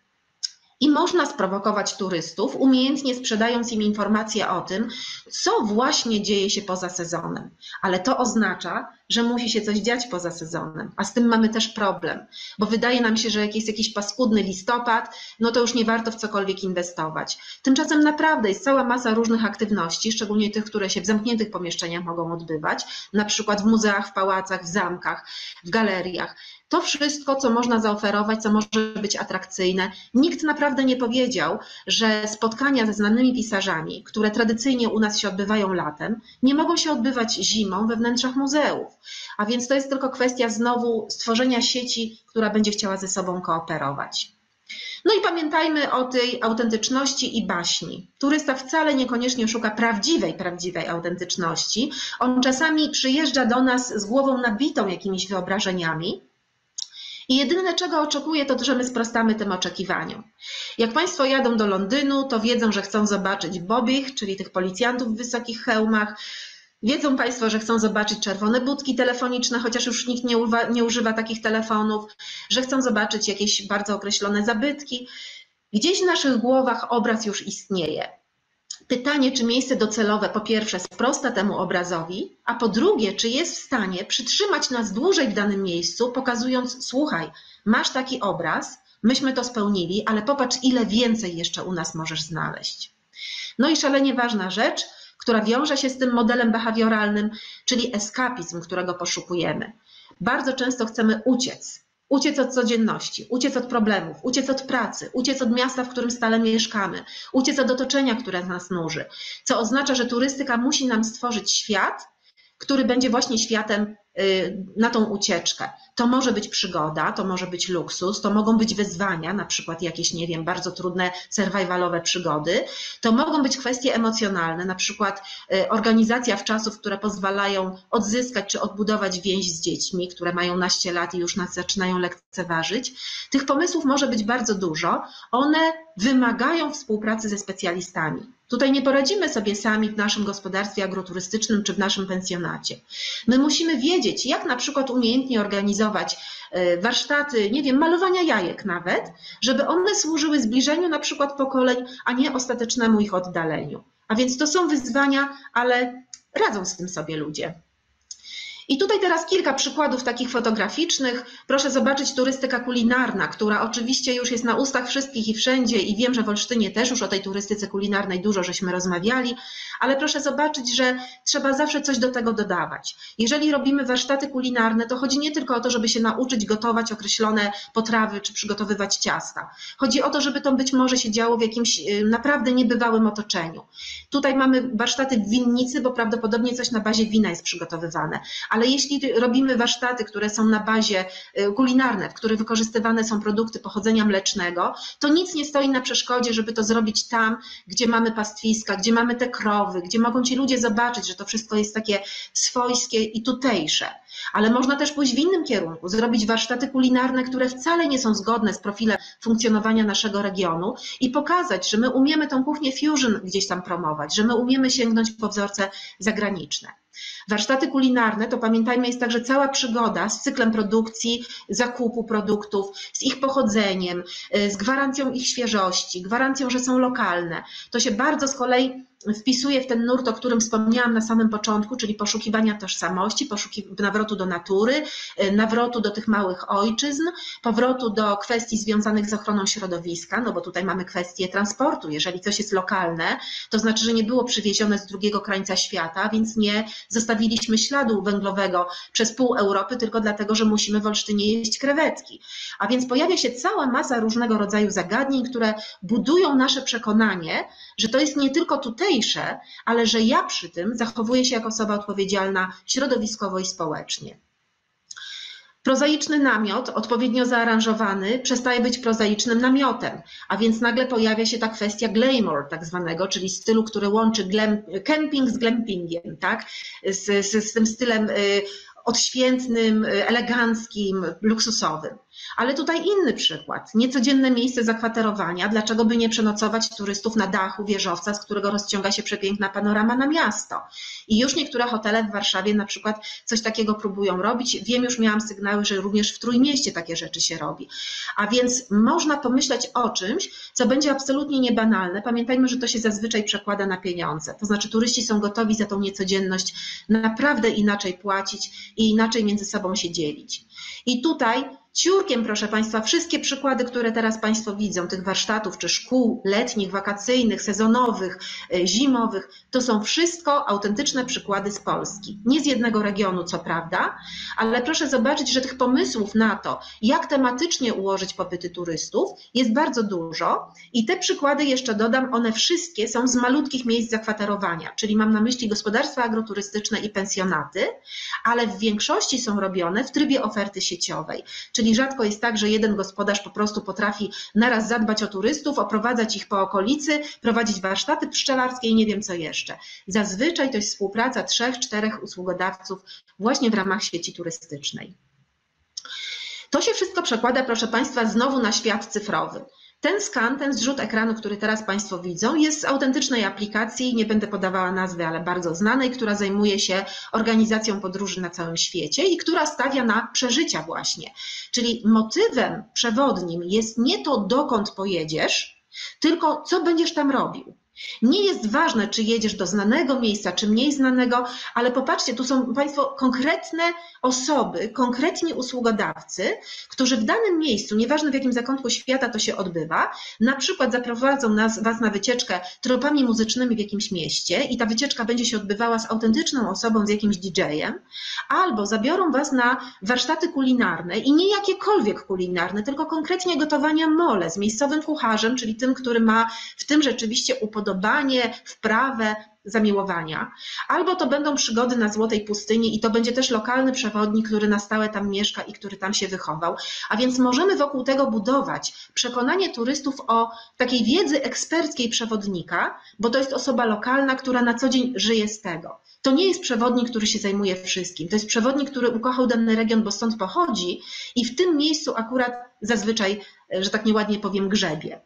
A: I można sprowokować turystów, umiejętnie sprzedając im informacje o tym, co właśnie dzieje się poza sezonem. Ale to oznacza, że musi się coś dziać poza sezonem, a z tym mamy też problem, bo wydaje nam się, że jak jest jakiś paskudny listopad, no to już nie warto w cokolwiek inwestować. Tymczasem naprawdę jest cała masa różnych aktywności, szczególnie tych, które się w zamkniętych pomieszczeniach mogą odbywać, na przykład w muzeach, w pałacach, w zamkach, w galeriach. To wszystko, co można zaoferować, co może być atrakcyjne. Nikt naprawdę nie powiedział, że spotkania ze znanymi pisarzami, które tradycyjnie u nas się odbywają latem, nie mogą się odbywać zimą we wnętrzach muzeów. A więc to jest tylko kwestia znowu stworzenia sieci, która będzie chciała ze sobą kooperować. No i pamiętajmy o tej autentyczności i baśni. Turysta wcale niekoniecznie szuka prawdziwej, prawdziwej autentyczności. On czasami przyjeżdża do nas z głową nabitą jakimiś wyobrażeniami, i jedyne, czego oczekuję, to, że my sprostamy tym oczekiwaniom. Jak Państwo jadą do Londynu, to wiedzą, że chcą zobaczyć bobich, czyli tych policjantów w wysokich hełmach. Wiedzą Państwo, że chcą zobaczyć czerwone budki telefoniczne, chociaż już nikt nie, uwa, nie używa takich telefonów, że chcą zobaczyć jakieś bardzo określone zabytki. Gdzieś w naszych głowach obraz już istnieje. Pytanie, czy miejsce docelowe po pierwsze sprosta temu obrazowi, a po drugie, czy jest w stanie przytrzymać nas dłużej w danym miejscu, pokazując, słuchaj, masz taki obraz, myśmy to spełnili, ale popatrz, ile więcej jeszcze u nas możesz znaleźć. No i szalenie ważna rzecz, która wiąże się z tym modelem behawioralnym, czyli eskapizm, którego poszukujemy. Bardzo często chcemy uciec, uciec od codzienności, uciec od problemów, uciec od pracy, uciec od miasta, w którym stale mieszkamy, uciec od otoczenia, które nas nuży, co oznacza, że turystyka musi nam stworzyć świat, który będzie właśnie światem na tą ucieczkę. To może być przygoda, to może być luksus, to mogą być wyzwania, na przykład jakieś, nie wiem, bardzo trudne survivalowe przygody. To mogą być kwestie emocjonalne, na przykład y, organizacja w czasów, które pozwalają odzyskać czy odbudować więź z dziećmi, które mają naście lat i już nas zaczynają lekceważyć. Tych pomysłów może być bardzo dużo. One wymagają współpracy ze specjalistami. Tutaj nie poradzimy sobie sami w naszym gospodarstwie agroturystycznym czy w naszym pensjonacie. My musimy wiedzieć, jak na przykład umiejętnie organizować e, warsztaty, nie wiem, malowania jajek nawet, żeby one służyły zbliżeniu na przykład pokoleń, a nie ostatecznemu ich oddaleniu. A więc to są wyzwania, ale radzą z tym sobie ludzie. I tutaj teraz kilka przykładów takich fotograficznych. Proszę zobaczyć turystyka kulinarna, która oczywiście już jest na ustach wszystkich i wszędzie i wiem, że w Olsztynie też już o tej turystyce kulinarnej dużo żeśmy rozmawiali, ale proszę zobaczyć, że trzeba zawsze coś do tego dodawać. Jeżeli robimy warsztaty kulinarne, to chodzi nie tylko o to, żeby się nauczyć gotować określone potrawy czy przygotowywać ciasta. Chodzi o to, żeby to być może się działo w jakimś y, naprawdę niebywałym otoczeniu. Tutaj mamy warsztaty w winnicy, bo prawdopodobnie coś na bazie wina jest przygotowywane, ale jeśli robimy warsztaty, które są na bazie y, kulinarne, w których wykorzystywane są produkty pochodzenia mlecznego, to nic nie stoi na przeszkodzie, żeby to zrobić tam, gdzie mamy pastwiska, gdzie mamy te krowy, gdzie mogą ci ludzie zobaczyć, że to wszystko jest takie swojskie i tutejsze. Ale można też pójść w innym kierunku, zrobić warsztaty kulinarne, które wcale nie są zgodne z profilem funkcjonowania naszego regionu i pokazać, że my umiemy tą kuchnię fusion gdzieś tam promować, że my umiemy sięgnąć po wzorce zagraniczne. Warsztaty kulinarne to pamiętajmy jest także cała przygoda z cyklem produkcji, zakupu produktów, z ich pochodzeniem, z gwarancją ich świeżości, gwarancją, że są lokalne. To się bardzo z kolei wpisuje w ten nurt, o którym wspomniałam na samym początku, czyli poszukiwania tożsamości, nawrotu do natury, y, nawrotu do tych małych ojczyzn, powrotu do kwestii związanych z ochroną środowiska, no bo tutaj mamy kwestię transportu. Jeżeli coś jest lokalne, to znaczy, że nie było przywiezione z drugiego krańca świata, więc nie zostawiliśmy śladu węglowego przez pół Europy, tylko dlatego, że musimy w Olsztynie jeść krewetki. A więc pojawia się cała masa różnego rodzaju zagadnień, które budują nasze przekonanie, że to jest nie tylko tutejsze, ale że ja przy tym zachowuję się jako osoba odpowiedzialna środowiskowo i społecznie. Prozaiczny namiot, odpowiednio zaaranżowany, przestaje być prozaicznym namiotem, a więc nagle pojawia się ta kwestia glamour, tak zwanego, czyli stylu, który łączy glam, camping z glampingiem, tak? Z, z, z tym stylem y, odświętnym, y, eleganckim, luksusowym. Ale tutaj inny przykład. Niecodzienne miejsce zakwaterowania. Dlaczego by nie przenocować turystów na dachu wieżowca, z którego rozciąga się przepiękna panorama na miasto? I już niektóre hotele w Warszawie na przykład coś takiego próbują robić. Wiem, już miałam sygnały, że również w Trójmieście takie rzeczy się robi. A więc można pomyśleć o czymś, co będzie absolutnie niebanalne. Pamiętajmy, że to się zazwyczaj przekłada na pieniądze. To znaczy turyści są gotowi za tą niecodzienność naprawdę inaczej płacić i inaczej między sobą się dzielić. I tutaj Ciurkiem, proszę Państwa, wszystkie przykłady, które teraz Państwo widzą, tych warsztatów czy szkół letnich, wakacyjnych, sezonowych, e, zimowych, to są wszystko autentyczne przykłady z Polski. Nie z jednego regionu, co prawda, ale proszę zobaczyć, że tych pomysłów na to, jak tematycznie ułożyć popyty turystów, jest bardzo dużo i te przykłady jeszcze dodam, one wszystkie są z malutkich miejsc zakwaterowania, czyli mam na myśli gospodarstwa agroturystyczne i pensjonaty, ale w większości są robione w trybie oferty sieciowej, czyli rzadko jest tak, że jeden gospodarz po prostu potrafi naraz zadbać o turystów, oprowadzać ich po okolicy, prowadzić warsztaty pszczelarskie i nie wiem co jeszcze. Zazwyczaj to jest współpraca trzech, czterech usługodawców właśnie w ramach sieci turystycznej. To się wszystko przekłada, proszę Państwa, znowu na świat cyfrowy. Ten skan, ten zrzut ekranu, który teraz Państwo widzą, jest z autentycznej aplikacji, nie będę podawała nazwy, ale bardzo znanej, która zajmuje się organizacją podróży na całym świecie i która stawia na przeżycia właśnie. Czyli motywem przewodnim jest nie to, dokąd pojedziesz, tylko co będziesz tam robił. Nie jest ważne, czy jedziesz do znanego miejsca, czy mniej znanego, ale popatrzcie, tu są Państwo konkretne osoby, konkretni usługodawcy, którzy w danym miejscu, nieważne w jakim zakątku świata to się odbywa, na przykład zaprowadzą nas, Was na wycieczkę tropami muzycznymi w jakimś mieście i ta wycieczka będzie się odbywała z autentyczną osobą, z jakimś DJ-em, albo zabiorą Was na warsztaty kulinarne i nie jakiekolwiek kulinarne, tylko konkretnie gotowania mole z miejscowym kucharzem, czyli tym, który ma w tym rzeczywiście upodobanie, wprawę, zamiłowania, albo to będą przygody na Złotej Pustyni i to będzie też lokalny przewodnik, który na stałe tam mieszka i który tam się wychował. A więc możemy wokół tego budować przekonanie turystów o takiej wiedzy eksperckiej przewodnika, bo to jest osoba lokalna, która na co dzień żyje z tego. To nie jest przewodnik, który się zajmuje wszystkim. To jest przewodnik, który ukochał dany region, bo stąd pochodzi i w tym miejscu akurat zazwyczaj, że tak nieładnie powiem, grzebie.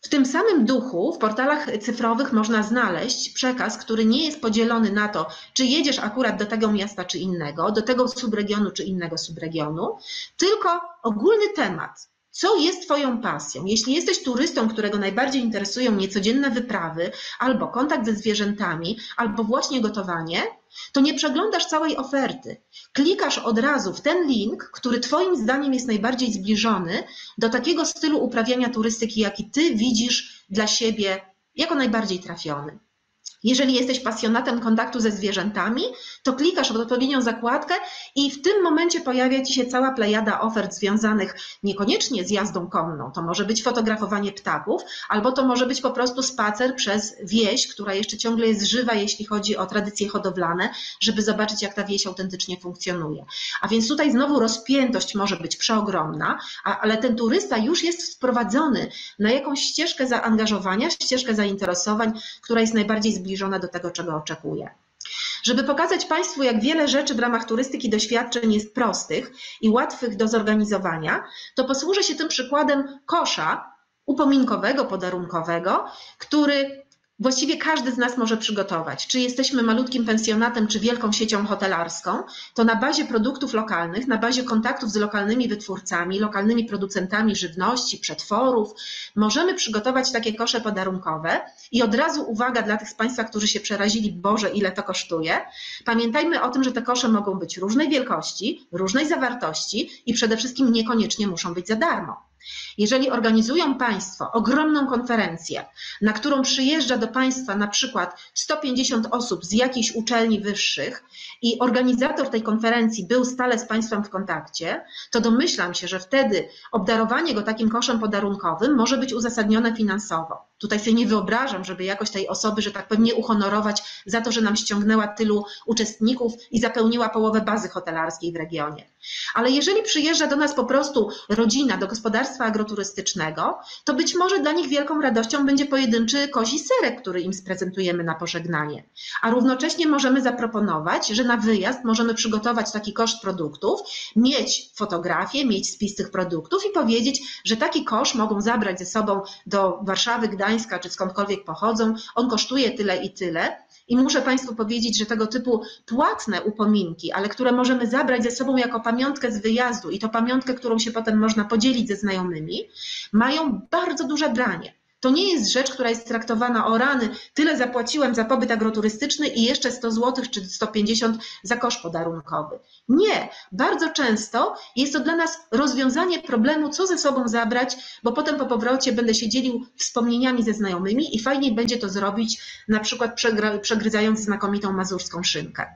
A: W tym samym duchu w portalach cyfrowych można znaleźć przekaz, który nie jest podzielony na to, czy jedziesz akurat do tego miasta czy innego, do tego subregionu czy innego subregionu, tylko ogólny temat. Co jest Twoją pasją? Jeśli jesteś turystą, którego najbardziej interesują niecodzienne wyprawy, albo kontakt ze zwierzętami, albo właśnie gotowanie, to nie przeglądasz całej oferty. Klikasz od razu w ten link, który Twoim zdaniem jest najbardziej zbliżony do takiego stylu uprawiania turystyki, jaki Ty widzisz dla siebie jako najbardziej trafiony. Jeżeli jesteś pasjonatem kontaktu ze zwierzętami, to klikasz w odpowiednią zakładkę i w tym momencie pojawia Ci się cała plejada ofert związanych niekoniecznie z jazdą konną. To może być fotografowanie ptaków, albo to może być po prostu spacer przez wieś, która jeszcze ciągle jest żywa, jeśli chodzi o tradycje hodowlane, żeby zobaczyć, jak ta wieś autentycznie funkcjonuje. A więc tutaj znowu rozpiętość może być przeogromna, ale ten turysta już jest wprowadzony na jakąś ścieżkę zaangażowania, ścieżkę zainteresowań, która jest najbardziej zbliżona zbliżona do tego, czego oczekuję. Żeby pokazać Państwu, jak wiele rzeczy w ramach turystyki doświadczeń jest prostych i łatwych do zorganizowania, to posłużę się tym przykładem kosza upominkowego, podarunkowego, który właściwie każdy z nas może przygotować. Czy jesteśmy malutkim pensjonatem, czy wielką siecią hotelarską, to na bazie produktów lokalnych, na bazie kontaktów z lokalnymi wytwórcami, lokalnymi producentami żywności, przetworów, możemy przygotować takie kosze podarunkowe. I od razu uwaga dla tych z Państwa, którzy się przerazili, Boże, ile to kosztuje. Pamiętajmy o tym, że te kosze mogą być różnej wielkości, różnej zawartości i przede wszystkim niekoniecznie muszą być za darmo. Jeżeli organizują Państwo ogromną konferencję, na którą przyjeżdża do Państwa na przykład 150 osób z jakichś uczelni wyższych i organizator tej konferencji był stale z Państwem w kontakcie, to domyślam się, że wtedy obdarowanie go takim koszem podarunkowym może być uzasadnione finansowo. Tutaj sobie nie wyobrażam, żeby jakoś tej osoby, że tak powiem, nie uhonorować za to, że nam ściągnęła tylu uczestników i zapełniła połowę bazy hotelarskiej w regionie. Ale jeżeli przyjeżdża do nas po prostu rodzina do gospodarstwa agroturystycznego, to być może dla nich wielką radością będzie pojedynczy kozi serek, który im sprezentujemy na pożegnanie. A równocześnie możemy zaproponować, że na wyjazd możemy przygotować taki koszt produktów, mieć fotografię, mieć spis tych produktów i powiedzieć, że taki kosz mogą zabrać ze sobą do Warszawy, Gdańska czy skądkolwiek pochodzą. On kosztuje tyle i tyle i muszę Państwu powiedzieć, że tego typu płatne upominki, ale które możemy zabrać ze sobą jako pamiątkę z wyjazdu i to pamiątkę, którą się potem można podzielić ze znajomymi, mają bardzo duże branie. To nie jest rzecz, która jest traktowana o rany, tyle zapłaciłem za pobyt agroturystyczny i jeszcze 100 zł czy 150 za kosz podarunkowy. Nie, bardzo często jest to dla nas rozwiązanie problemu, co ze sobą zabrać, bo potem po powrocie będę się dzielił wspomnieniami ze znajomymi i fajniej będzie to zrobić na przykład przegryzając znakomitą mazurską szynkę.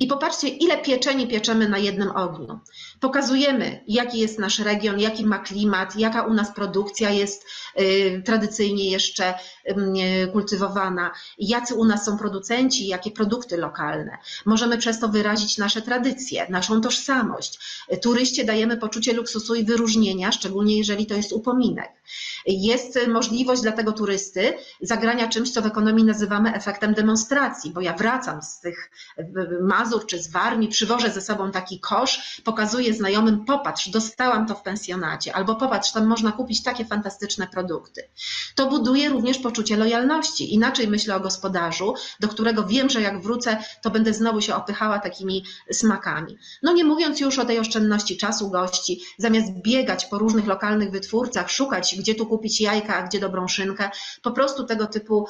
A: I popatrzcie, ile pieczeni pieczemy na jednym ogniu. Pokazujemy, jaki jest nasz region, jaki ma klimat, jaka u nas produkcja jest y, tradycyjnie jeszcze y, kultywowana, jacy u nas są producenci, jakie produkty lokalne. Możemy przez to wyrazić nasze tradycje, naszą tożsamość. Turyście dajemy poczucie luksusu i wyróżnienia, szczególnie jeżeli to jest upominek. Jest możliwość dla tego turysty zagrania czymś, co w ekonomii nazywamy efektem demonstracji, bo ja wracam z tych Mazur czy z Warmii, przywożę ze sobą taki kosz, pokazuję znajomym, popatrz, dostałam to w pensjonacie, albo popatrz, tam można kupić takie fantastyczne produkty. To buduje również poczucie lojalności. Inaczej myślę o gospodarzu, do którego wiem, że jak wrócę, to będę znowu się opychała takimi smakami. No nie mówiąc już o tej oszczędności czasu gości, zamiast biegać po różnych lokalnych wytwórcach, szukać, gdzie tu kupić jajka, a gdzie dobrą szynkę, po prostu tego typu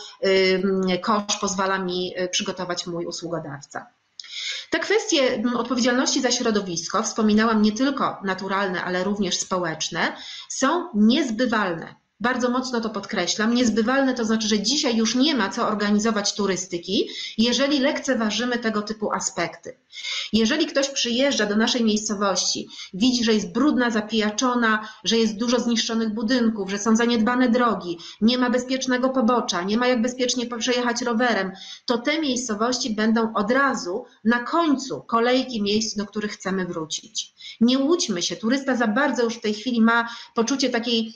A: kosz pozwala mi y, przygotować mój usługodawca. Te kwestie odpowiedzialności za środowisko, wspominałam nie tylko naturalne, ale również społeczne, są niezbywalne bardzo mocno to podkreślam, niezbywalne to znaczy, że dzisiaj już nie ma co organizować turystyki, jeżeli lekceważymy tego typu aspekty. Jeżeli ktoś przyjeżdża do naszej miejscowości, widzi, że jest brudna, zapijaczona, że jest dużo zniszczonych budynków, że są zaniedbane drogi, nie ma bezpiecznego pobocza, nie ma jak bezpiecznie przejechać rowerem, to te miejscowości będą od razu na końcu kolejki miejsc, do których chcemy wrócić. Nie łudźmy się, turysta za bardzo już w tej chwili ma poczucie takiej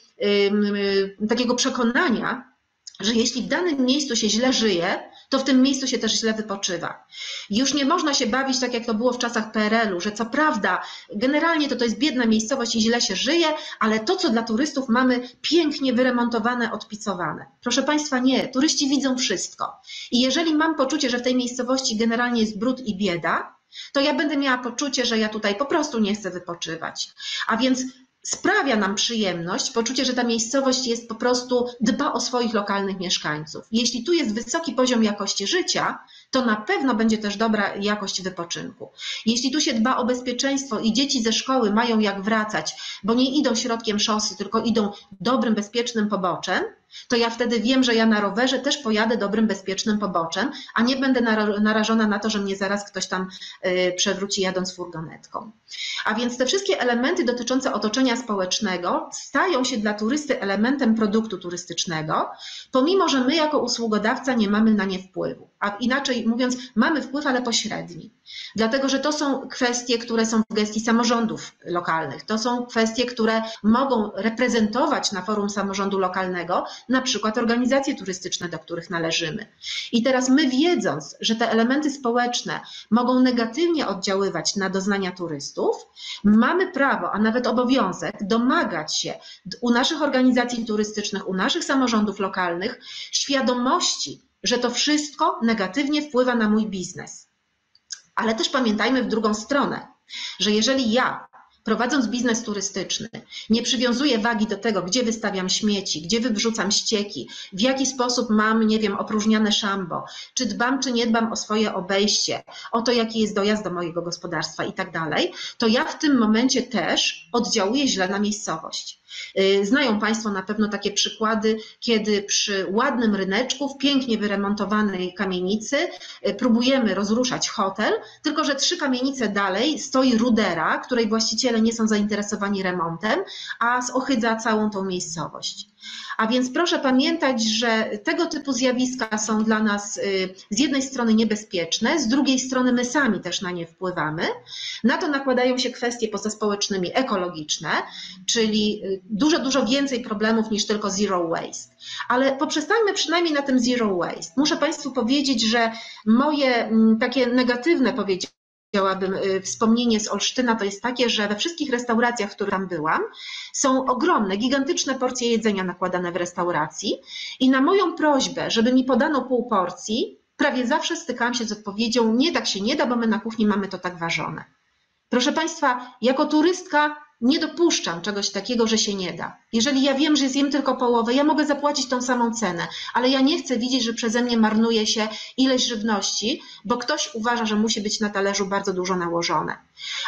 A: takiego przekonania, że jeśli w danym miejscu się źle żyje, to w tym miejscu się też źle wypoczywa. Już nie można się bawić tak, jak to było w czasach PRL-u, że co prawda generalnie to to jest biedna miejscowość i źle się żyje, ale to, co dla turystów mamy pięknie wyremontowane, odpicowane. Proszę Państwa, nie, turyści widzą wszystko. I jeżeli mam poczucie, że w tej miejscowości generalnie jest brud i bieda, to ja będę miała poczucie, że ja tutaj po prostu nie chcę wypoczywać. A więc sprawia nam przyjemność, poczucie, że ta miejscowość jest po prostu, dba o swoich lokalnych mieszkańców. Jeśli tu jest wysoki poziom jakości życia, to na pewno będzie też dobra jakość wypoczynku. Jeśli tu się dba o bezpieczeństwo i dzieci ze szkoły mają jak wracać, bo nie idą środkiem szosy, tylko idą dobrym, bezpiecznym poboczem, to ja wtedy wiem, że ja na rowerze też pojadę dobrym, bezpiecznym poboczem, a nie będę narażona na to, że mnie zaraz ktoś tam y, przewróci jadąc furgonetką. A więc te wszystkie elementy dotyczące otoczenia społecznego stają się dla turysty elementem produktu turystycznego, pomimo że my jako usługodawca nie mamy na nie wpływu. A inaczej mówiąc, mamy wpływ, ale pośredni. Dlatego, że to są kwestie, które są w gestii samorządów lokalnych. To są kwestie, które mogą reprezentować na forum samorządu lokalnego na przykład organizacje turystyczne, do których należymy. I teraz my wiedząc, że te elementy społeczne mogą negatywnie oddziaływać na doznania turystów, mamy prawo, a nawet obowiązek domagać się u naszych organizacji turystycznych, u naszych samorządów lokalnych świadomości, że to wszystko negatywnie wpływa na mój biznes. Ale też pamiętajmy w drugą stronę, że jeżeli ja prowadząc biznes turystyczny, nie przywiązuję wagi do tego, gdzie wystawiam śmieci, gdzie wywrzucam ścieki, w jaki sposób mam, nie wiem, opróżniane szambo, czy dbam, czy nie dbam o swoje obejście, o to, jaki jest dojazd do mojego gospodarstwa i tak dalej, to ja w tym momencie też oddziałuję źle na miejscowość. Y, znają Państwo na pewno takie przykłady, kiedy przy ładnym ryneczku, w pięknie wyremontowanej kamienicy y, próbujemy rozruszać hotel, tylko że trzy kamienice dalej stoi rudera, której właściciele nie są zainteresowani remontem, a zohydza całą tą miejscowość. A więc proszę pamiętać, że tego typu zjawiska są dla nas y, z jednej strony niebezpieczne, z drugiej strony my sami też na nie wpływamy. Na to nakładają się kwestie pozaspołecznymi ekologiczne, czyli dużo, dużo więcej problemów niż tylko zero waste. Ale poprzestańmy przynajmniej na tym zero waste. Muszę Państwu powiedzieć, że moje mm, takie negatywne powiedzieć, powiedziałabym, y, wspomnienie z Olsztyna to jest takie, że we wszystkich restauracjach, w których tam byłam, są ogromne, gigantyczne porcje jedzenia nakładane w restauracji i na moją prośbę, żeby mi podano pół porcji, prawie zawsze stykałam się z odpowiedzią, nie tak się nie da, bo my na kuchni mamy to tak ważone. Proszę Państwa, jako turystka nie dopuszczam czegoś takiego, że się nie da. Jeżeli ja wiem, że zjem tylko połowę, ja mogę zapłacić tą samą cenę, ale ja nie chcę widzieć, że przeze mnie marnuje się ileś żywności, bo ktoś uważa, że musi być na talerzu bardzo dużo nałożone.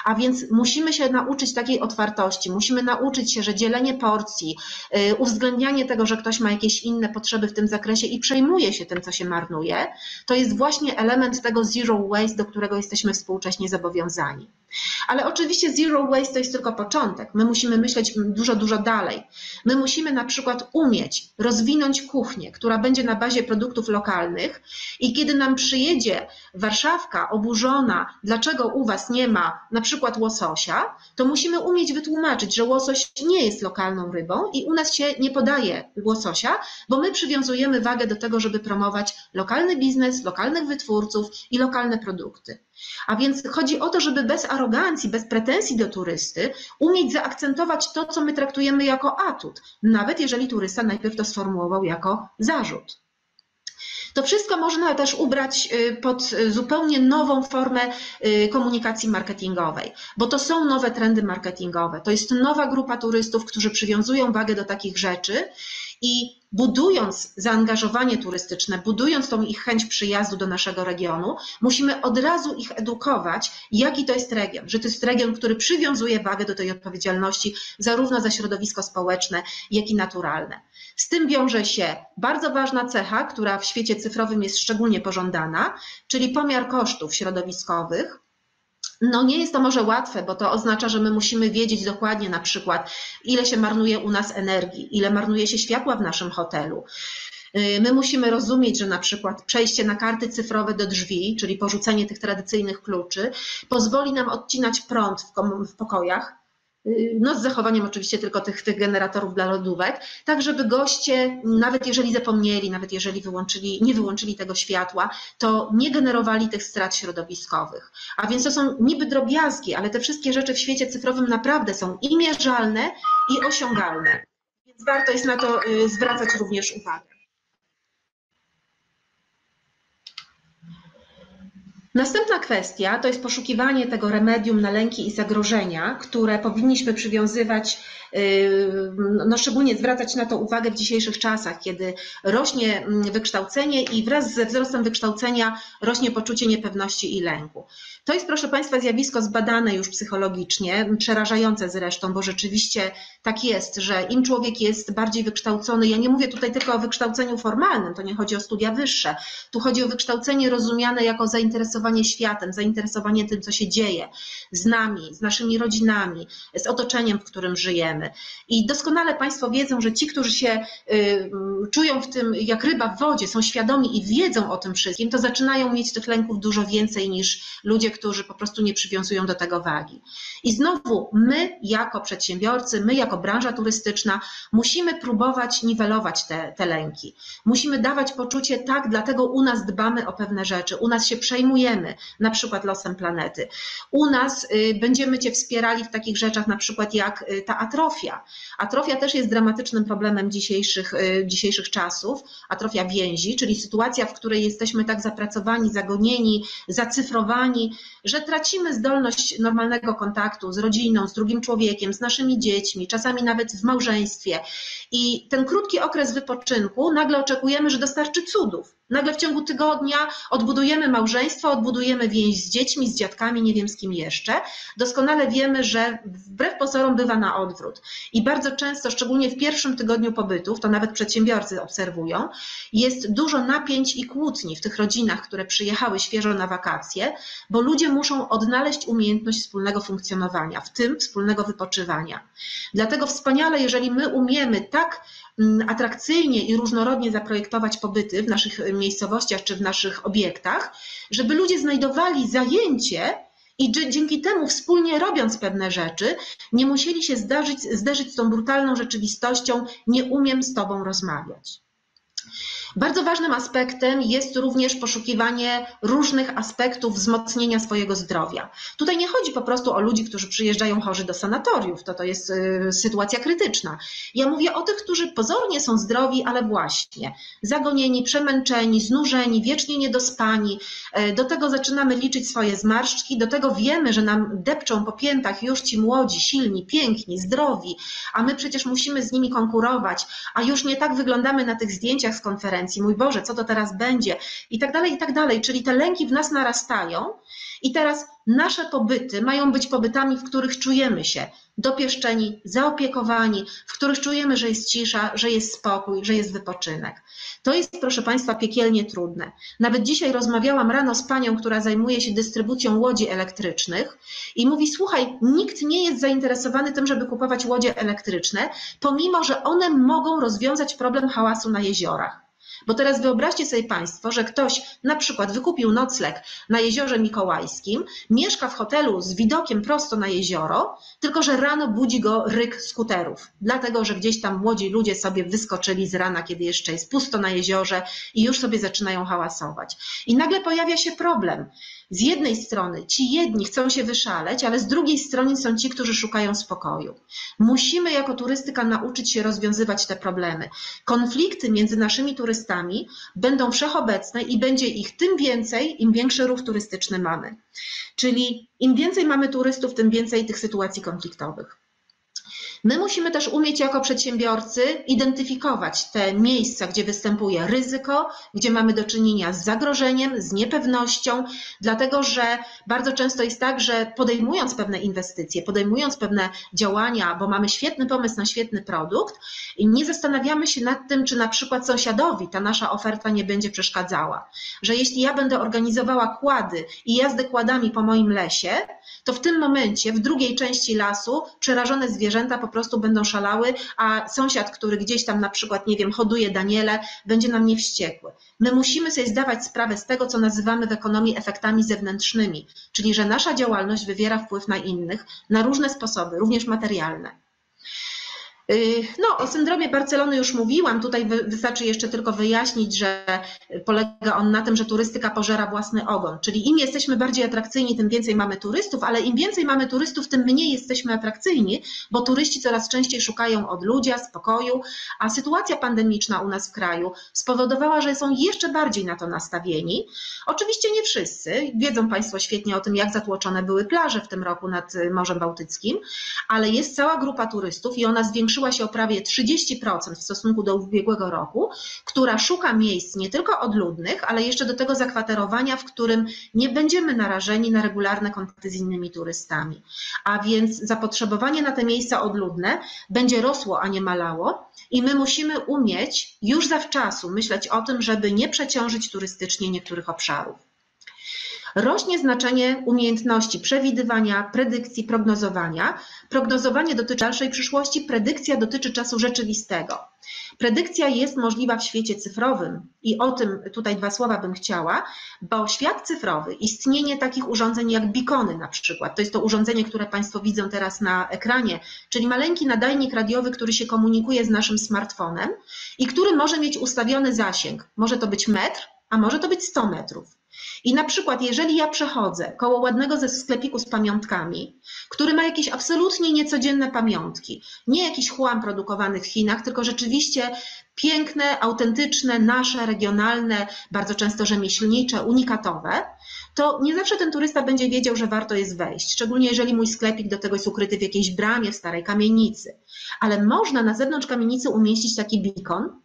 A: A więc musimy się nauczyć takiej otwartości, musimy nauczyć się, że dzielenie porcji, yy, uwzględnianie tego, że ktoś ma jakieś inne potrzeby w tym zakresie i przejmuje się tym, co się marnuje, to jest właśnie element tego zero waste, do którego jesteśmy współcześnie zobowiązani. Ale oczywiście zero waste to jest tylko początek. My musimy myśleć dużo, dużo dalej. My musimy na przykład umieć rozwinąć kuchnię, która będzie na bazie produktów lokalnych i kiedy nam przyjedzie Warszawka oburzona, dlaczego u Was nie ma na przykład łososia, to musimy umieć wytłumaczyć, że łosoś nie jest lokalną rybą i u nas się nie podaje łososia, bo my przywiązujemy wagę do tego, żeby promować lokalny biznes, lokalnych wytwórców i lokalne produkty. A więc chodzi o to, żeby bez arogancji, bez pretensji do turysty umieć zaakcentować to, co my traktujemy jako atut, nawet jeżeli turysta najpierw to sformułował jako zarzut. To wszystko można też ubrać y, pod zupełnie nową formę y, komunikacji marketingowej, bo to są nowe trendy marketingowe. To jest nowa grupa turystów, którzy przywiązują wagę do takich rzeczy i budując zaangażowanie turystyczne, budując tą ich chęć przyjazdu do naszego regionu, musimy od razu ich edukować, jaki to jest region, że to jest region, który przywiązuje wagę do tej odpowiedzialności zarówno za środowisko społeczne, jak i naturalne. Z tym wiąże się bardzo ważna cecha, która w świecie cyfrowym jest szczególnie pożądana, czyli pomiar kosztów środowiskowych, no nie jest to może łatwe, bo to oznacza, że my musimy wiedzieć dokładnie na przykład, ile się marnuje u nas energii, ile marnuje się światła w naszym hotelu. Y, my musimy rozumieć, że na przykład przejście na karty cyfrowe do drzwi, czyli porzucenie tych tradycyjnych kluczy, pozwoli nam odcinać prąd w, pokojach, no z zachowaniem oczywiście tylko tych, tych generatorów dla lodówek, tak żeby goście, nawet jeżeli zapomnieli, nawet jeżeli wyłączyli, nie wyłączyli tego światła, to nie generowali tych strat środowiskowych. A więc to są niby drobiazgi, ale te wszystkie rzeczy w świecie cyfrowym naprawdę są i mierzalne, i osiągalne. Więc warto jest na to y, zwracać również uwagę. Następna kwestia to jest poszukiwanie tego remedium na lęki i zagrożenia, które powinniśmy przywiązywać, yy, no szczególnie zwracać na to uwagę w dzisiejszych czasach, kiedy rośnie mm, wykształcenie i wraz ze wzrostem wykształcenia rośnie poczucie niepewności i lęku. To jest, proszę Państwa, zjawisko zbadane już psychologicznie, przerażające zresztą, bo rzeczywiście tak jest, że im człowiek jest bardziej wykształcony, ja nie mówię tutaj tylko o wykształceniu formalnym, to nie chodzi o studia wyższe, tu chodzi o wykształcenie rozumiane jako zainteresowanie światem, zainteresowanie tym, co się dzieje z nami, z naszymi rodzinami, z otoczeniem, w którym żyjemy. I doskonale Państwo wiedzą, że ci, którzy się y, czują w tym jak ryba w wodzie, są świadomi i wiedzą o tym wszystkim, to zaczynają mieć tych lęków dużo więcej niż ludzie, którzy po prostu nie przywiązują do tego wagi. I znowu my jako przedsiębiorcy, my jako branża turystyczna musimy próbować niwelować te, te lęki. Musimy dawać poczucie, tak, dlatego u nas dbamy o pewne rzeczy, u nas się przejmujemy, na przykład losem planety. U nas y, będziemy Cię wspierali w takich rzeczach, na przykład jak y, ta atrofia. Atrofia też jest dramatycznym problemem dzisiejszych, y, dzisiejszych czasów, atrofia więzi, czyli sytuacja, w której jesteśmy tak zapracowani, zagonieni, zacyfrowani, że tracimy zdolność normalnego kontaktu z rodziną, z drugim człowiekiem, z naszymi dziećmi, czasami nawet w małżeństwie. I ten krótki okres wypoczynku nagle oczekujemy, że dostarczy cudów. Nagle w ciągu tygodnia odbudujemy małżeństwo, odbudujemy więź z dziećmi, z dziadkami, nie wiem z kim jeszcze. Doskonale wiemy, że wbrew pozorom bywa na odwrót. I bardzo często, szczególnie w pierwszym tygodniu pobytów, to nawet przedsiębiorcy obserwują, jest dużo napięć i kłótni w tych rodzinach, które przyjechały świeżo na wakacje, bo ludzie muszą odnaleźć umiejętność wspólnego funkcjonowania, w tym wspólnego wypoczywania. Dlatego wspaniale, jeżeli my umiemy tak atrakcyjnie i różnorodnie zaprojektować pobyty w naszych miejscowościach czy w naszych obiektach, żeby ludzie znajdowali zajęcie i dzięki temu wspólnie robiąc pewne rzeczy, nie musieli się zdarzyć, zderzyć z tą brutalną rzeczywistością, nie umiem z tobą rozmawiać. Bardzo ważnym aspektem jest również poszukiwanie różnych aspektów wzmocnienia swojego zdrowia. Tutaj nie chodzi po prostu o ludzi, którzy przyjeżdżają chorzy do sanatoriów, to to jest y, sytuacja krytyczna. Ja mówię o tych, którzy pozornie są zdrowi, ale właśnie zagonieni, przemęczeni, znużeni, wiecznie niedospani. E, do tego zaczynamy liczyć swoje zmarszczki, do tego wiemy, że nam depczą po piętach już ci młodzi, silni, piękni, zdrowi, a my przecież musimy z nimi konkurować, a już nie tak wyglądamy na tych zdjęciach z konferencji mój Boże, co to teraz będzie i tak dalej, i tak dalej. Czyli te lęki w nas narastają i teraz nasze pobyty mają być pobytami, w których czujemy się dopieszczeni, zaopiekowani, w których czujemy, że jest cisza, że jest spokój, że jest wypoczynek. To jest, proszę Państwa, piekielnie trudne. Nawet dzisiaj rozmawiałam rano z panią, która zajmuje się dystrybucją łodzi elektrycznych i mówi: Słuchaj, nikt nie jest zainteresowany tym, żeby kupować łodzie elektryczne, pomimo że one mogą rozwiązać problem hałasu na jeziorach. Bo teraz wyobraźcie sobie Państwo, że ktoś na przykład wykupił nocleg na jeziorze Mikołajskim, mieszka w hotelu z widokiem prosto na jezioro, tylko że rano budzi go ryk skuterów, dlatego że gdzieś tam młodzi ludzie sobie wyskoczyli z rana, kiedy jeszcze jest pusto na jeziorze i już sobie zaczynają hałasować. I nagle pojawia się problem. Z jednej strony ci jedni chcą się wyszaleć, ale z drugiej strony są ci, którzy szukają spokoju. Musimy jako turystyka nauczyć się rozwiązywać te problemy. Konflikty między naszymi turystami będą wszechobecne i będzie ich tym więcej, im większy ruch turystyczny mamy. Czyli im więcej mamy turystów, tym więcej tych sytuacji konfliktowych. My musimy też umieć jako przedsiębiorcy identyfikować te miejsca, gdzie występuje ryzyko, gdzie mamy do czynienia z zagrożeniem, z niepewnością, dlatego że bardzo często jest tak, że podejmując pewne inwestycje, podejmując pewne działania, bo mamy świetny pomysł na świetny produkt, nie zastanawiamy się nad tym, czy na przykład sąsiadowi ta nasza oferta nie będzie przeszkadzała. Że jeśli ja będę organizowała kłady i jazdę kładami po moim lesie, to w tym momencie w drugiej części lasu przerażone zwierzęta po prostu będą szalały, a sąsiad, który gdzieś tam na przykład, nie wiem, hoduje Daniele, będzie na mnie wściekły. My musimy sobie zdawać sprawę z tego, co nazywamy w ekonomii efektami zewnętrznymi, czyli że nasza działalność wywiera wpływ na innych na różne sposoby, również materialne. Y, no, o syndromie Barcelony już mówiłam. Tutaj wystarczy jeszcze tylko wyjaśnić, że polega on na tym, że turystyka pożera własny ogon. Czyli im jesteśmy bardziej atrakcyjni, tym więcej mamy turystów, ale im więcej mamy turystów, tym mniej jesteśmy atrakcyjni, bo turyści coraz częściej szukają odludzia, spokoju, a sytuacja pandemiczna u nas w kraju spowodowała, że są jeszcze bardziej na to nastawieni. Oczywiście nie wszyscy. Wiedzą Państwo świetnie o tym, jak zatłoczone były plaże w tym roku nad Morzem Bałtyckim, ale jest cała grupa turystów i ona zwiększyła zwiększyła się o prawie 30% w stosunku do ubiegłego roku, która szuka miejsc nie tylko odludnych, ale jeszcze do tego zakwaterowania, w którym nie będziemy narażeni na regularne kontakty z innymi turystami. A więc zapotrzebowanie na te miejsca odludne będzie rosło, a nie malało. I my musimy umieć już zawczasu myśleć o tym, żeby nie przeciążyć turystycznie niektórych obszarów. Rośnie znaczenie umiejętności przewidywania, predykcji, prognozowania. Prognozowanie dotyczy dalszej przyszłości, predykcja dotyczy czasu rzeczywistego. Predykcja jest możliwa w świecie cyfrowym i o tym tutaj dwa słowa bym chciała, bo świat cyfrowy, istnienie takich urządzeń jak bikony na przykład, to jest to urządzenie, które Państwo widzą teraz na ekranie, czyli maleńki nadajnik radiowy, który się komunikuje z naszym smartfonem i który może mieć ustawiony zasięg. Może to być metr, a może to być 100 metrów. I na przykład, jeżeli ja przechodzę koło ładnego ze sklepiku z pamiątkami, który ma jakieś absolutnie niecodzienne pamiątki, nie jakiś chłam produkowany w Chinach, tylko rzeczywiście piękne, autentyczne, nasze, regionalne, bardzo często rzemieślnicze, unikatowe, to nie zawsze ten turysta będzie wiedział, że warto jest wejść, szczególnie jeżeli mój sklepik do tego jest ukryty w jakiejś bramie, w starej kamienicy. Ale można na zewnątrz kamienicy umieścić taki beacon,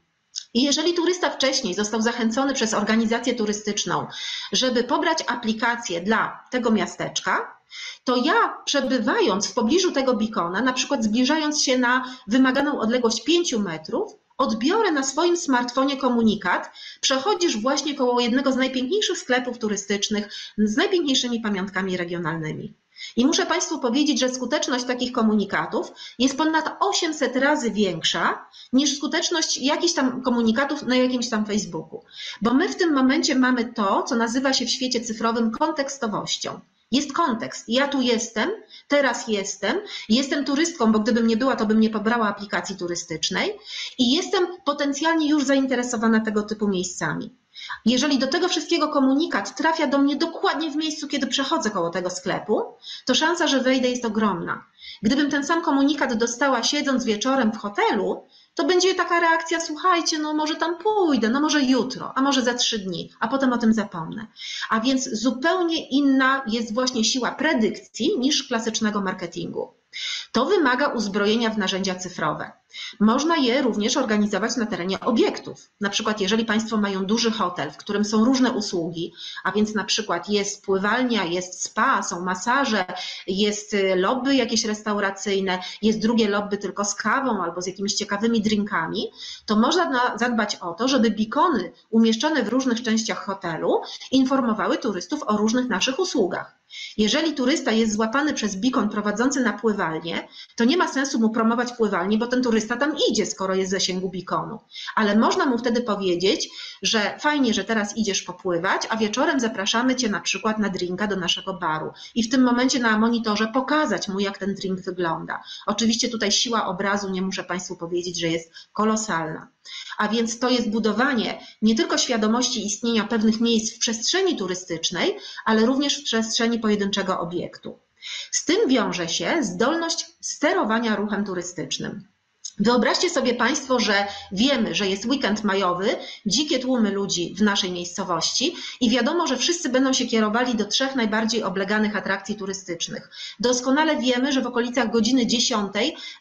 A: i jeżeli turysta wcześniej został zachęcony przez organizację turystyczną, żeby pobrać aplikację dla tego miasteczka, to ja przebywając w pobliżu tego bikona, na przykład zbliżając się na wymaganą odległość 5 metrów, odbiorę na swoim smartfonie komunikat, przechodzisz właśnie koło jednego z najpiękniejszych sklepów turystycznych z najpiękniejszymi pamiątkami regionalnymi. I muszę Państwu powiedzieć, że skuteczność takich komunikatów jest ponad 800 razy większa niż skuteczność jakichś tam komunikatów na jakimś tam Facebooku. Bo my w tym momencie mamy to, co nazywa się w świecie cyfrowym kontekstowością. Jest kontekst. Ja tu jestem, teraz jestem, jestem turystką, bo gdybym nie była, to bym nie pobrała aplikacji turystycznej i jestem potencjalnie już zainteresowana tego typu miejscami. Jeżeli do tego wszystkiego komunikat trafia do mnie dokładnie w miejscu, kiedy przechodzę koło tego sklepu, to szansa, że wejdę jest ogromna. Gdybym ten sam komunikat dostała siedząc wieczorem w hotelu, to będzie taka reakcja, słuchajcie, no może tam pójdę, no może jutro, a może za trzy dni, a potem o tym zapomnę. A więc zupełnie inna jest właśnie siła predykcji niż klasycznego marketingu. To wymaga uzbrojenia w narzędzia cyfrowe. Można je również organizować na terenie obiektów. Na przykład, jeżeli Państwo mają duży hotel, w którym są różne usługi, a więc na przykład jest pływalnia, jest spa, są masaże, jest y, lobby jakieś restauracyjne, jest drugie lobby tylko z kawą albo z jakimiś ciekawymi drinkami, to można zadbać o to, żeby bikony umieszczone w różnych częściach hotelu informowały turystów o różnych naszych usługach. Jeżeli turysta jest złapany przez bikon prowadzący na pływalnię, to nie ma sensu mu promować pływalni, bo ten turysta turysta tam idzie, skoro jest w zasięgu bikonu. Ale można mu wtedy powiedzieć, że fajnie, że teraz idziesz popływać, a wieczorem zapraszamy cię na przykład na drinka do naszego baru. I w tym momencie na monitorze pokazać mu, jak ten drink wygląda. Oczywiście tutaj siła obrazu, nie muszę Państwu powiedzieć, że jest kolosalna. A więc to jest budowanie nie tylko świadomości istnienia pewnych miejsc w przestrzeni turystycznej, ale również w przestrzeni pojedynczego obiektu. Z tym wiąże się zdolność sterowania ruchem turystycznym. Wyobraźcie sobie Państwo, że wiemy, że jest weekend majowy, dzikie tłumy ludzi w naszej miejscowości i wiadomo, że wszyscy będą się kierowali do trzech najbardziej obleganych atrakcji turystycznych. Doskonale wiemy, że w okolicach godziny 10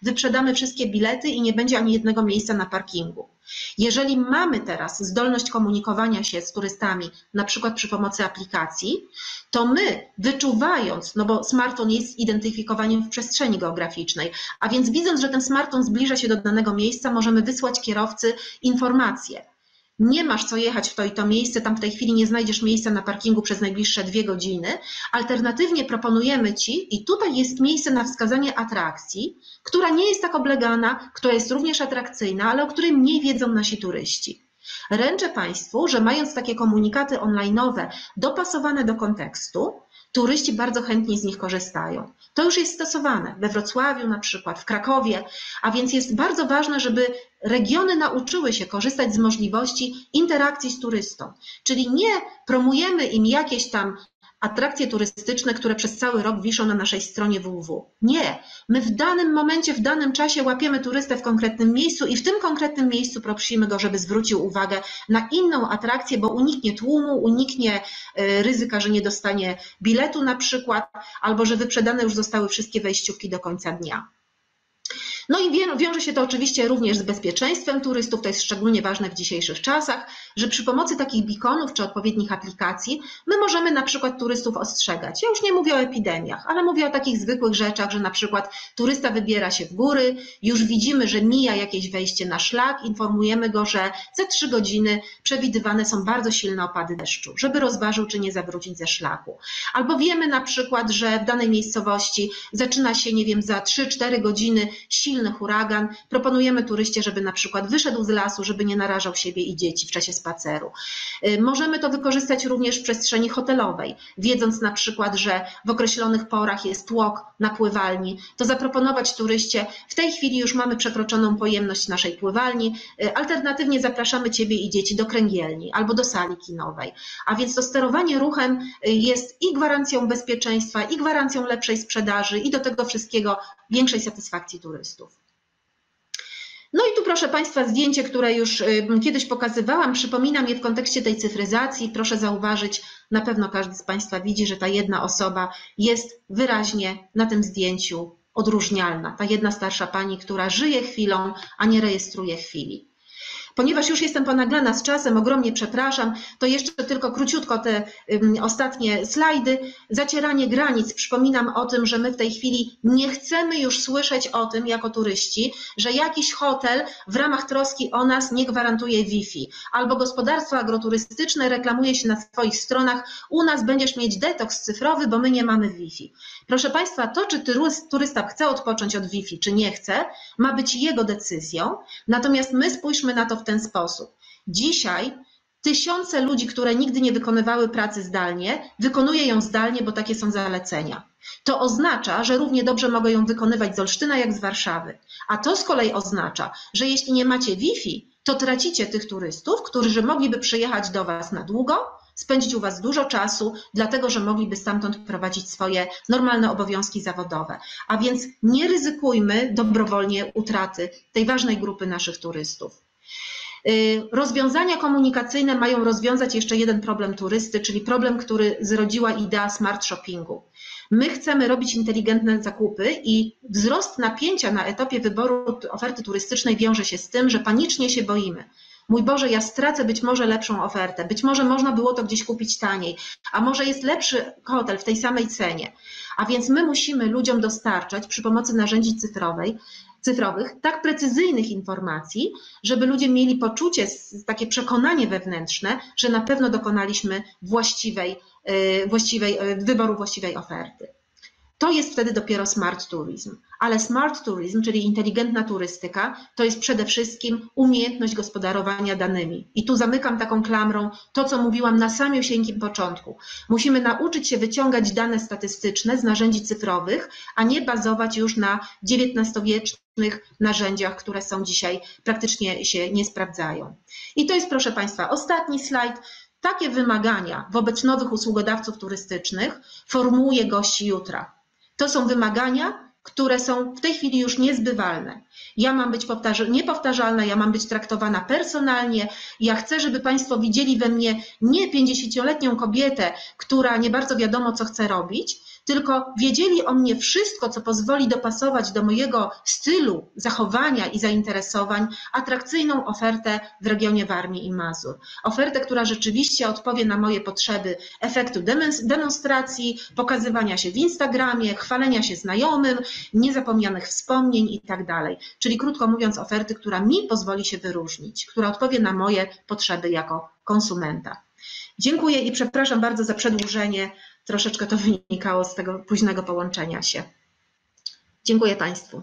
A: wyprzedamy wszystkie bilety i nie będzie ani jednego miejsca na parkingu. Jeżeli mamy teraz zdolność komunikowania się z turystami, na przykład przy pomocy aplikacji, to my wyczuwając, no bo smartfon jest identyfikowaniem w przestrzeni geograficznej, a więc widząc, że ten smartfon zbliża się do danego miejsca, możemy wysłać kierowcy informację nie masz co jechać w to i to miejsce, tam w tej chwili nie znajdziesz miejsca na parkingu przez najbliższe dwie godziny. Alternatywnie proponujemy Ci, i tutaj jest miejsce na wskazanie atrakcji, która nie jest tak oblegana, która jest również atrakcyjna, ale o której mniej wiedzą nasi turyści. Ręczę Państwu, że mając takie komunikaty online'owe dopasowane do kontekstu, turyści bardzo chętnie z nich korzystają. To już jest stosowane we Wrocławiu na przykład, w Krakowie, a więc jest bardzo ważne, żeby regiony nauczyły się korzystać z możliwości interakcji z turystą. Czyli nie promujemy im jakieś tam atrakcje turystyczne, które przez cały rok wiszą na naszej stronie www. Nie. My w danym momencie, w danym czasie łapiemy turystę w konkretnym miejscu i w tym konkretnym miejscu prosimy go, żeby zwrócił uwagę na inną atrakcję, bo uniknie tłumu, uniknie e, ryzyka, że nie dostanie biletu na przykład, albo że wyprzedane już zostały wszystkie wejściówki do końca dnia. No i wiąże się to oczywiście również z bezpieczeństwem turystów, to jest szczególnie ważne w dzisiejszych czasach, że przy pomocy takich beaconów czy odpowiednich aplikacji my możemy na przykład turystów ostrzegać. Ja już nie mówię o epidemiach, ale mówię o takich zwykłych rzeczach, że na przykład turysta wybiera się w góry, już widzimy, że mija jakieś wejście na szlak, informujemy go, że za trzy godziny przewidywane są bardzo silne opady deszczu, żeby rozważył, czy nie zawrócić ze szlaku. Albo wiemy na przykład, że w danej miejscowości zaczyna się, nie wiem, za 3-4 godziny silny silny huragan, proponujemy turyście, żeby na przykład wyszedł z lasu, żeby nie narażał siebie i dzieci w czasie spaceru. Y, możemy to wykorzystać również w przestrzeni hotelowej, wiedząc na przykład, że w określonych porach jest tłok na pływalni, to zaproponować turyście, w tej chwili już mamy przekroczoną pojemność naszej pływalni, y, alternatywnie zapraszamy Ciebie i dzieci do kręgielni albo do sali kinowej. A więc to sterowanie ruchem y, jest i gwarancją bezpieczeństwa, i gwarancją lepszej sprzedaży i do tego wszystkiego większej satysfakcji turystów. No i tu proszę Państwa zdjęcie, które już y, kiedyś pokazywałam, przypominam je w kontekście tej cyfryzacji. Proszę zauważyć, na pewno każdy z Państwa widzi, że ta jedna osoba jest wyraźnie na tym zdjęciu odróżnialna. Ta jedna starsza pani, która żyje chwilą, a nie rejestruje chwili. Ponieważ już jestem ponaglana z czasem, ogromnie przepraszam, to jeszcze tylko króciutko te ostatnie slajdy. Zacieranie granic. Przypominam o tym, że my w tej chwili nie chcemy już słyszeć o tym jako turyści, że jakiś hotel w ramach troski o nas nie gwarantuje Wi-Fi, albo gospodarstwo agroturystyczne reklamuje się na swoich stronach, u nas będziesz mieć detoks cyfrowy, bo my nie mamy Wi-Fi. Proszę Państwa, to czy turysta chce odpocząć od Wi-Fi, czy nie chce, ma być jego decyzją, natomiast my spójrzmy na to w ten sposób. Dzisiaj tysiące ludzi, które nigdy nie wykonywały pracy zdalnie, wykonuje ją zdalnie, bo takie są zalecenia. To oznacza, że równie dobrze mogą ją wykonywać z Olsztyna jak z Warszawy. A to z kolei oznacza, że jeśli nie macie Wi-Fi, to tracicie tych turystów, którzy mogliby przyjechać do Was na długo, spędzić u Was dużo czasu, dlatego że mogliby stamtąd prowadzić swoje normalne obowiązki zawodowe. A więc nie ryzykujmy dobrowolnie utraty tej ważnej grupy naszych turystów. Y, rozwiązania komunikacyjne mają rozwiązać jeszcze jeden problem turysty, czyli problem, który zrodziła idea smart shoppingu. My chcemy robić inteligentne zakupy i wzrost napięcia na etapie wyboru oferty turystycznej wiąże się z tym, że panicznie się boimy. Mój Boże, ja stracę być może lepszą ofertę, być może można było to gdzieś kupić taniej, a może jest lepszy hotel w tej samej cenie. A więc my musimy ludziom dostarczać przy pomocy narzędzi cyfrowej cyfrowych tak precyzyjnych informacji, żeby ludzie mieli poczucie, takie przekonanie wewnętrzne, że na pewno dokonaliśmy właściwej, y, właściwej y, wyboru właściwej oferty. To jest wtedy dopiero smart tourism. Ale smart tourism, czyli inteligentna turystyka, to jest przede wszystkim umiejętność gospodarowania danymi. I tu zamykam taką klamrą to, co mówiłam na samiusieńkim początku. Musimy nauczyć się wyciągać dane statystyczne z narzędzi cyfrowych, a nie bazować już na XIX-wiecznych narzędziach, które są dzisiaj praktycznie się nie sprawdzają. I to jest, proszę Państwa, ostatni slajd. Takie wymagania wobec nowych usługodawców turystycznych formułuje gości jutra. To są wymagania, które są w tej chwili już niezbywalne. Ja mam być niepowtarzalna, ja mam być traktowana personalnie. Ja chcę, żeby Państwo widzieli we mnie nie 50-letnią kobietę, która nie bardzo wiadomo, co chce robić, tylko wiedzieli o mnie wszystko, co pozwoli dopasować do mojego stylu zachowania i zainteresowań atrakcyjną ofertę w regionie Warmii i Mazur. Ofertę, która rzeczywiście odpowie na moje potrzeby efektu demonstracji, pokazywania się w Instagramie, chwalenia się znajomym, niezapomnianych wspomnień i tak. Czyli krótko mówiąc, oferty, która mi pozwoli się wyróżnić, która odpowie na moje potrzeby jako konsumenta. Dziękuję i przepraszam bardzo za przedłużenie troszeczkę to wynikało z tego późnego połączenia się. Dziękuję Państwu.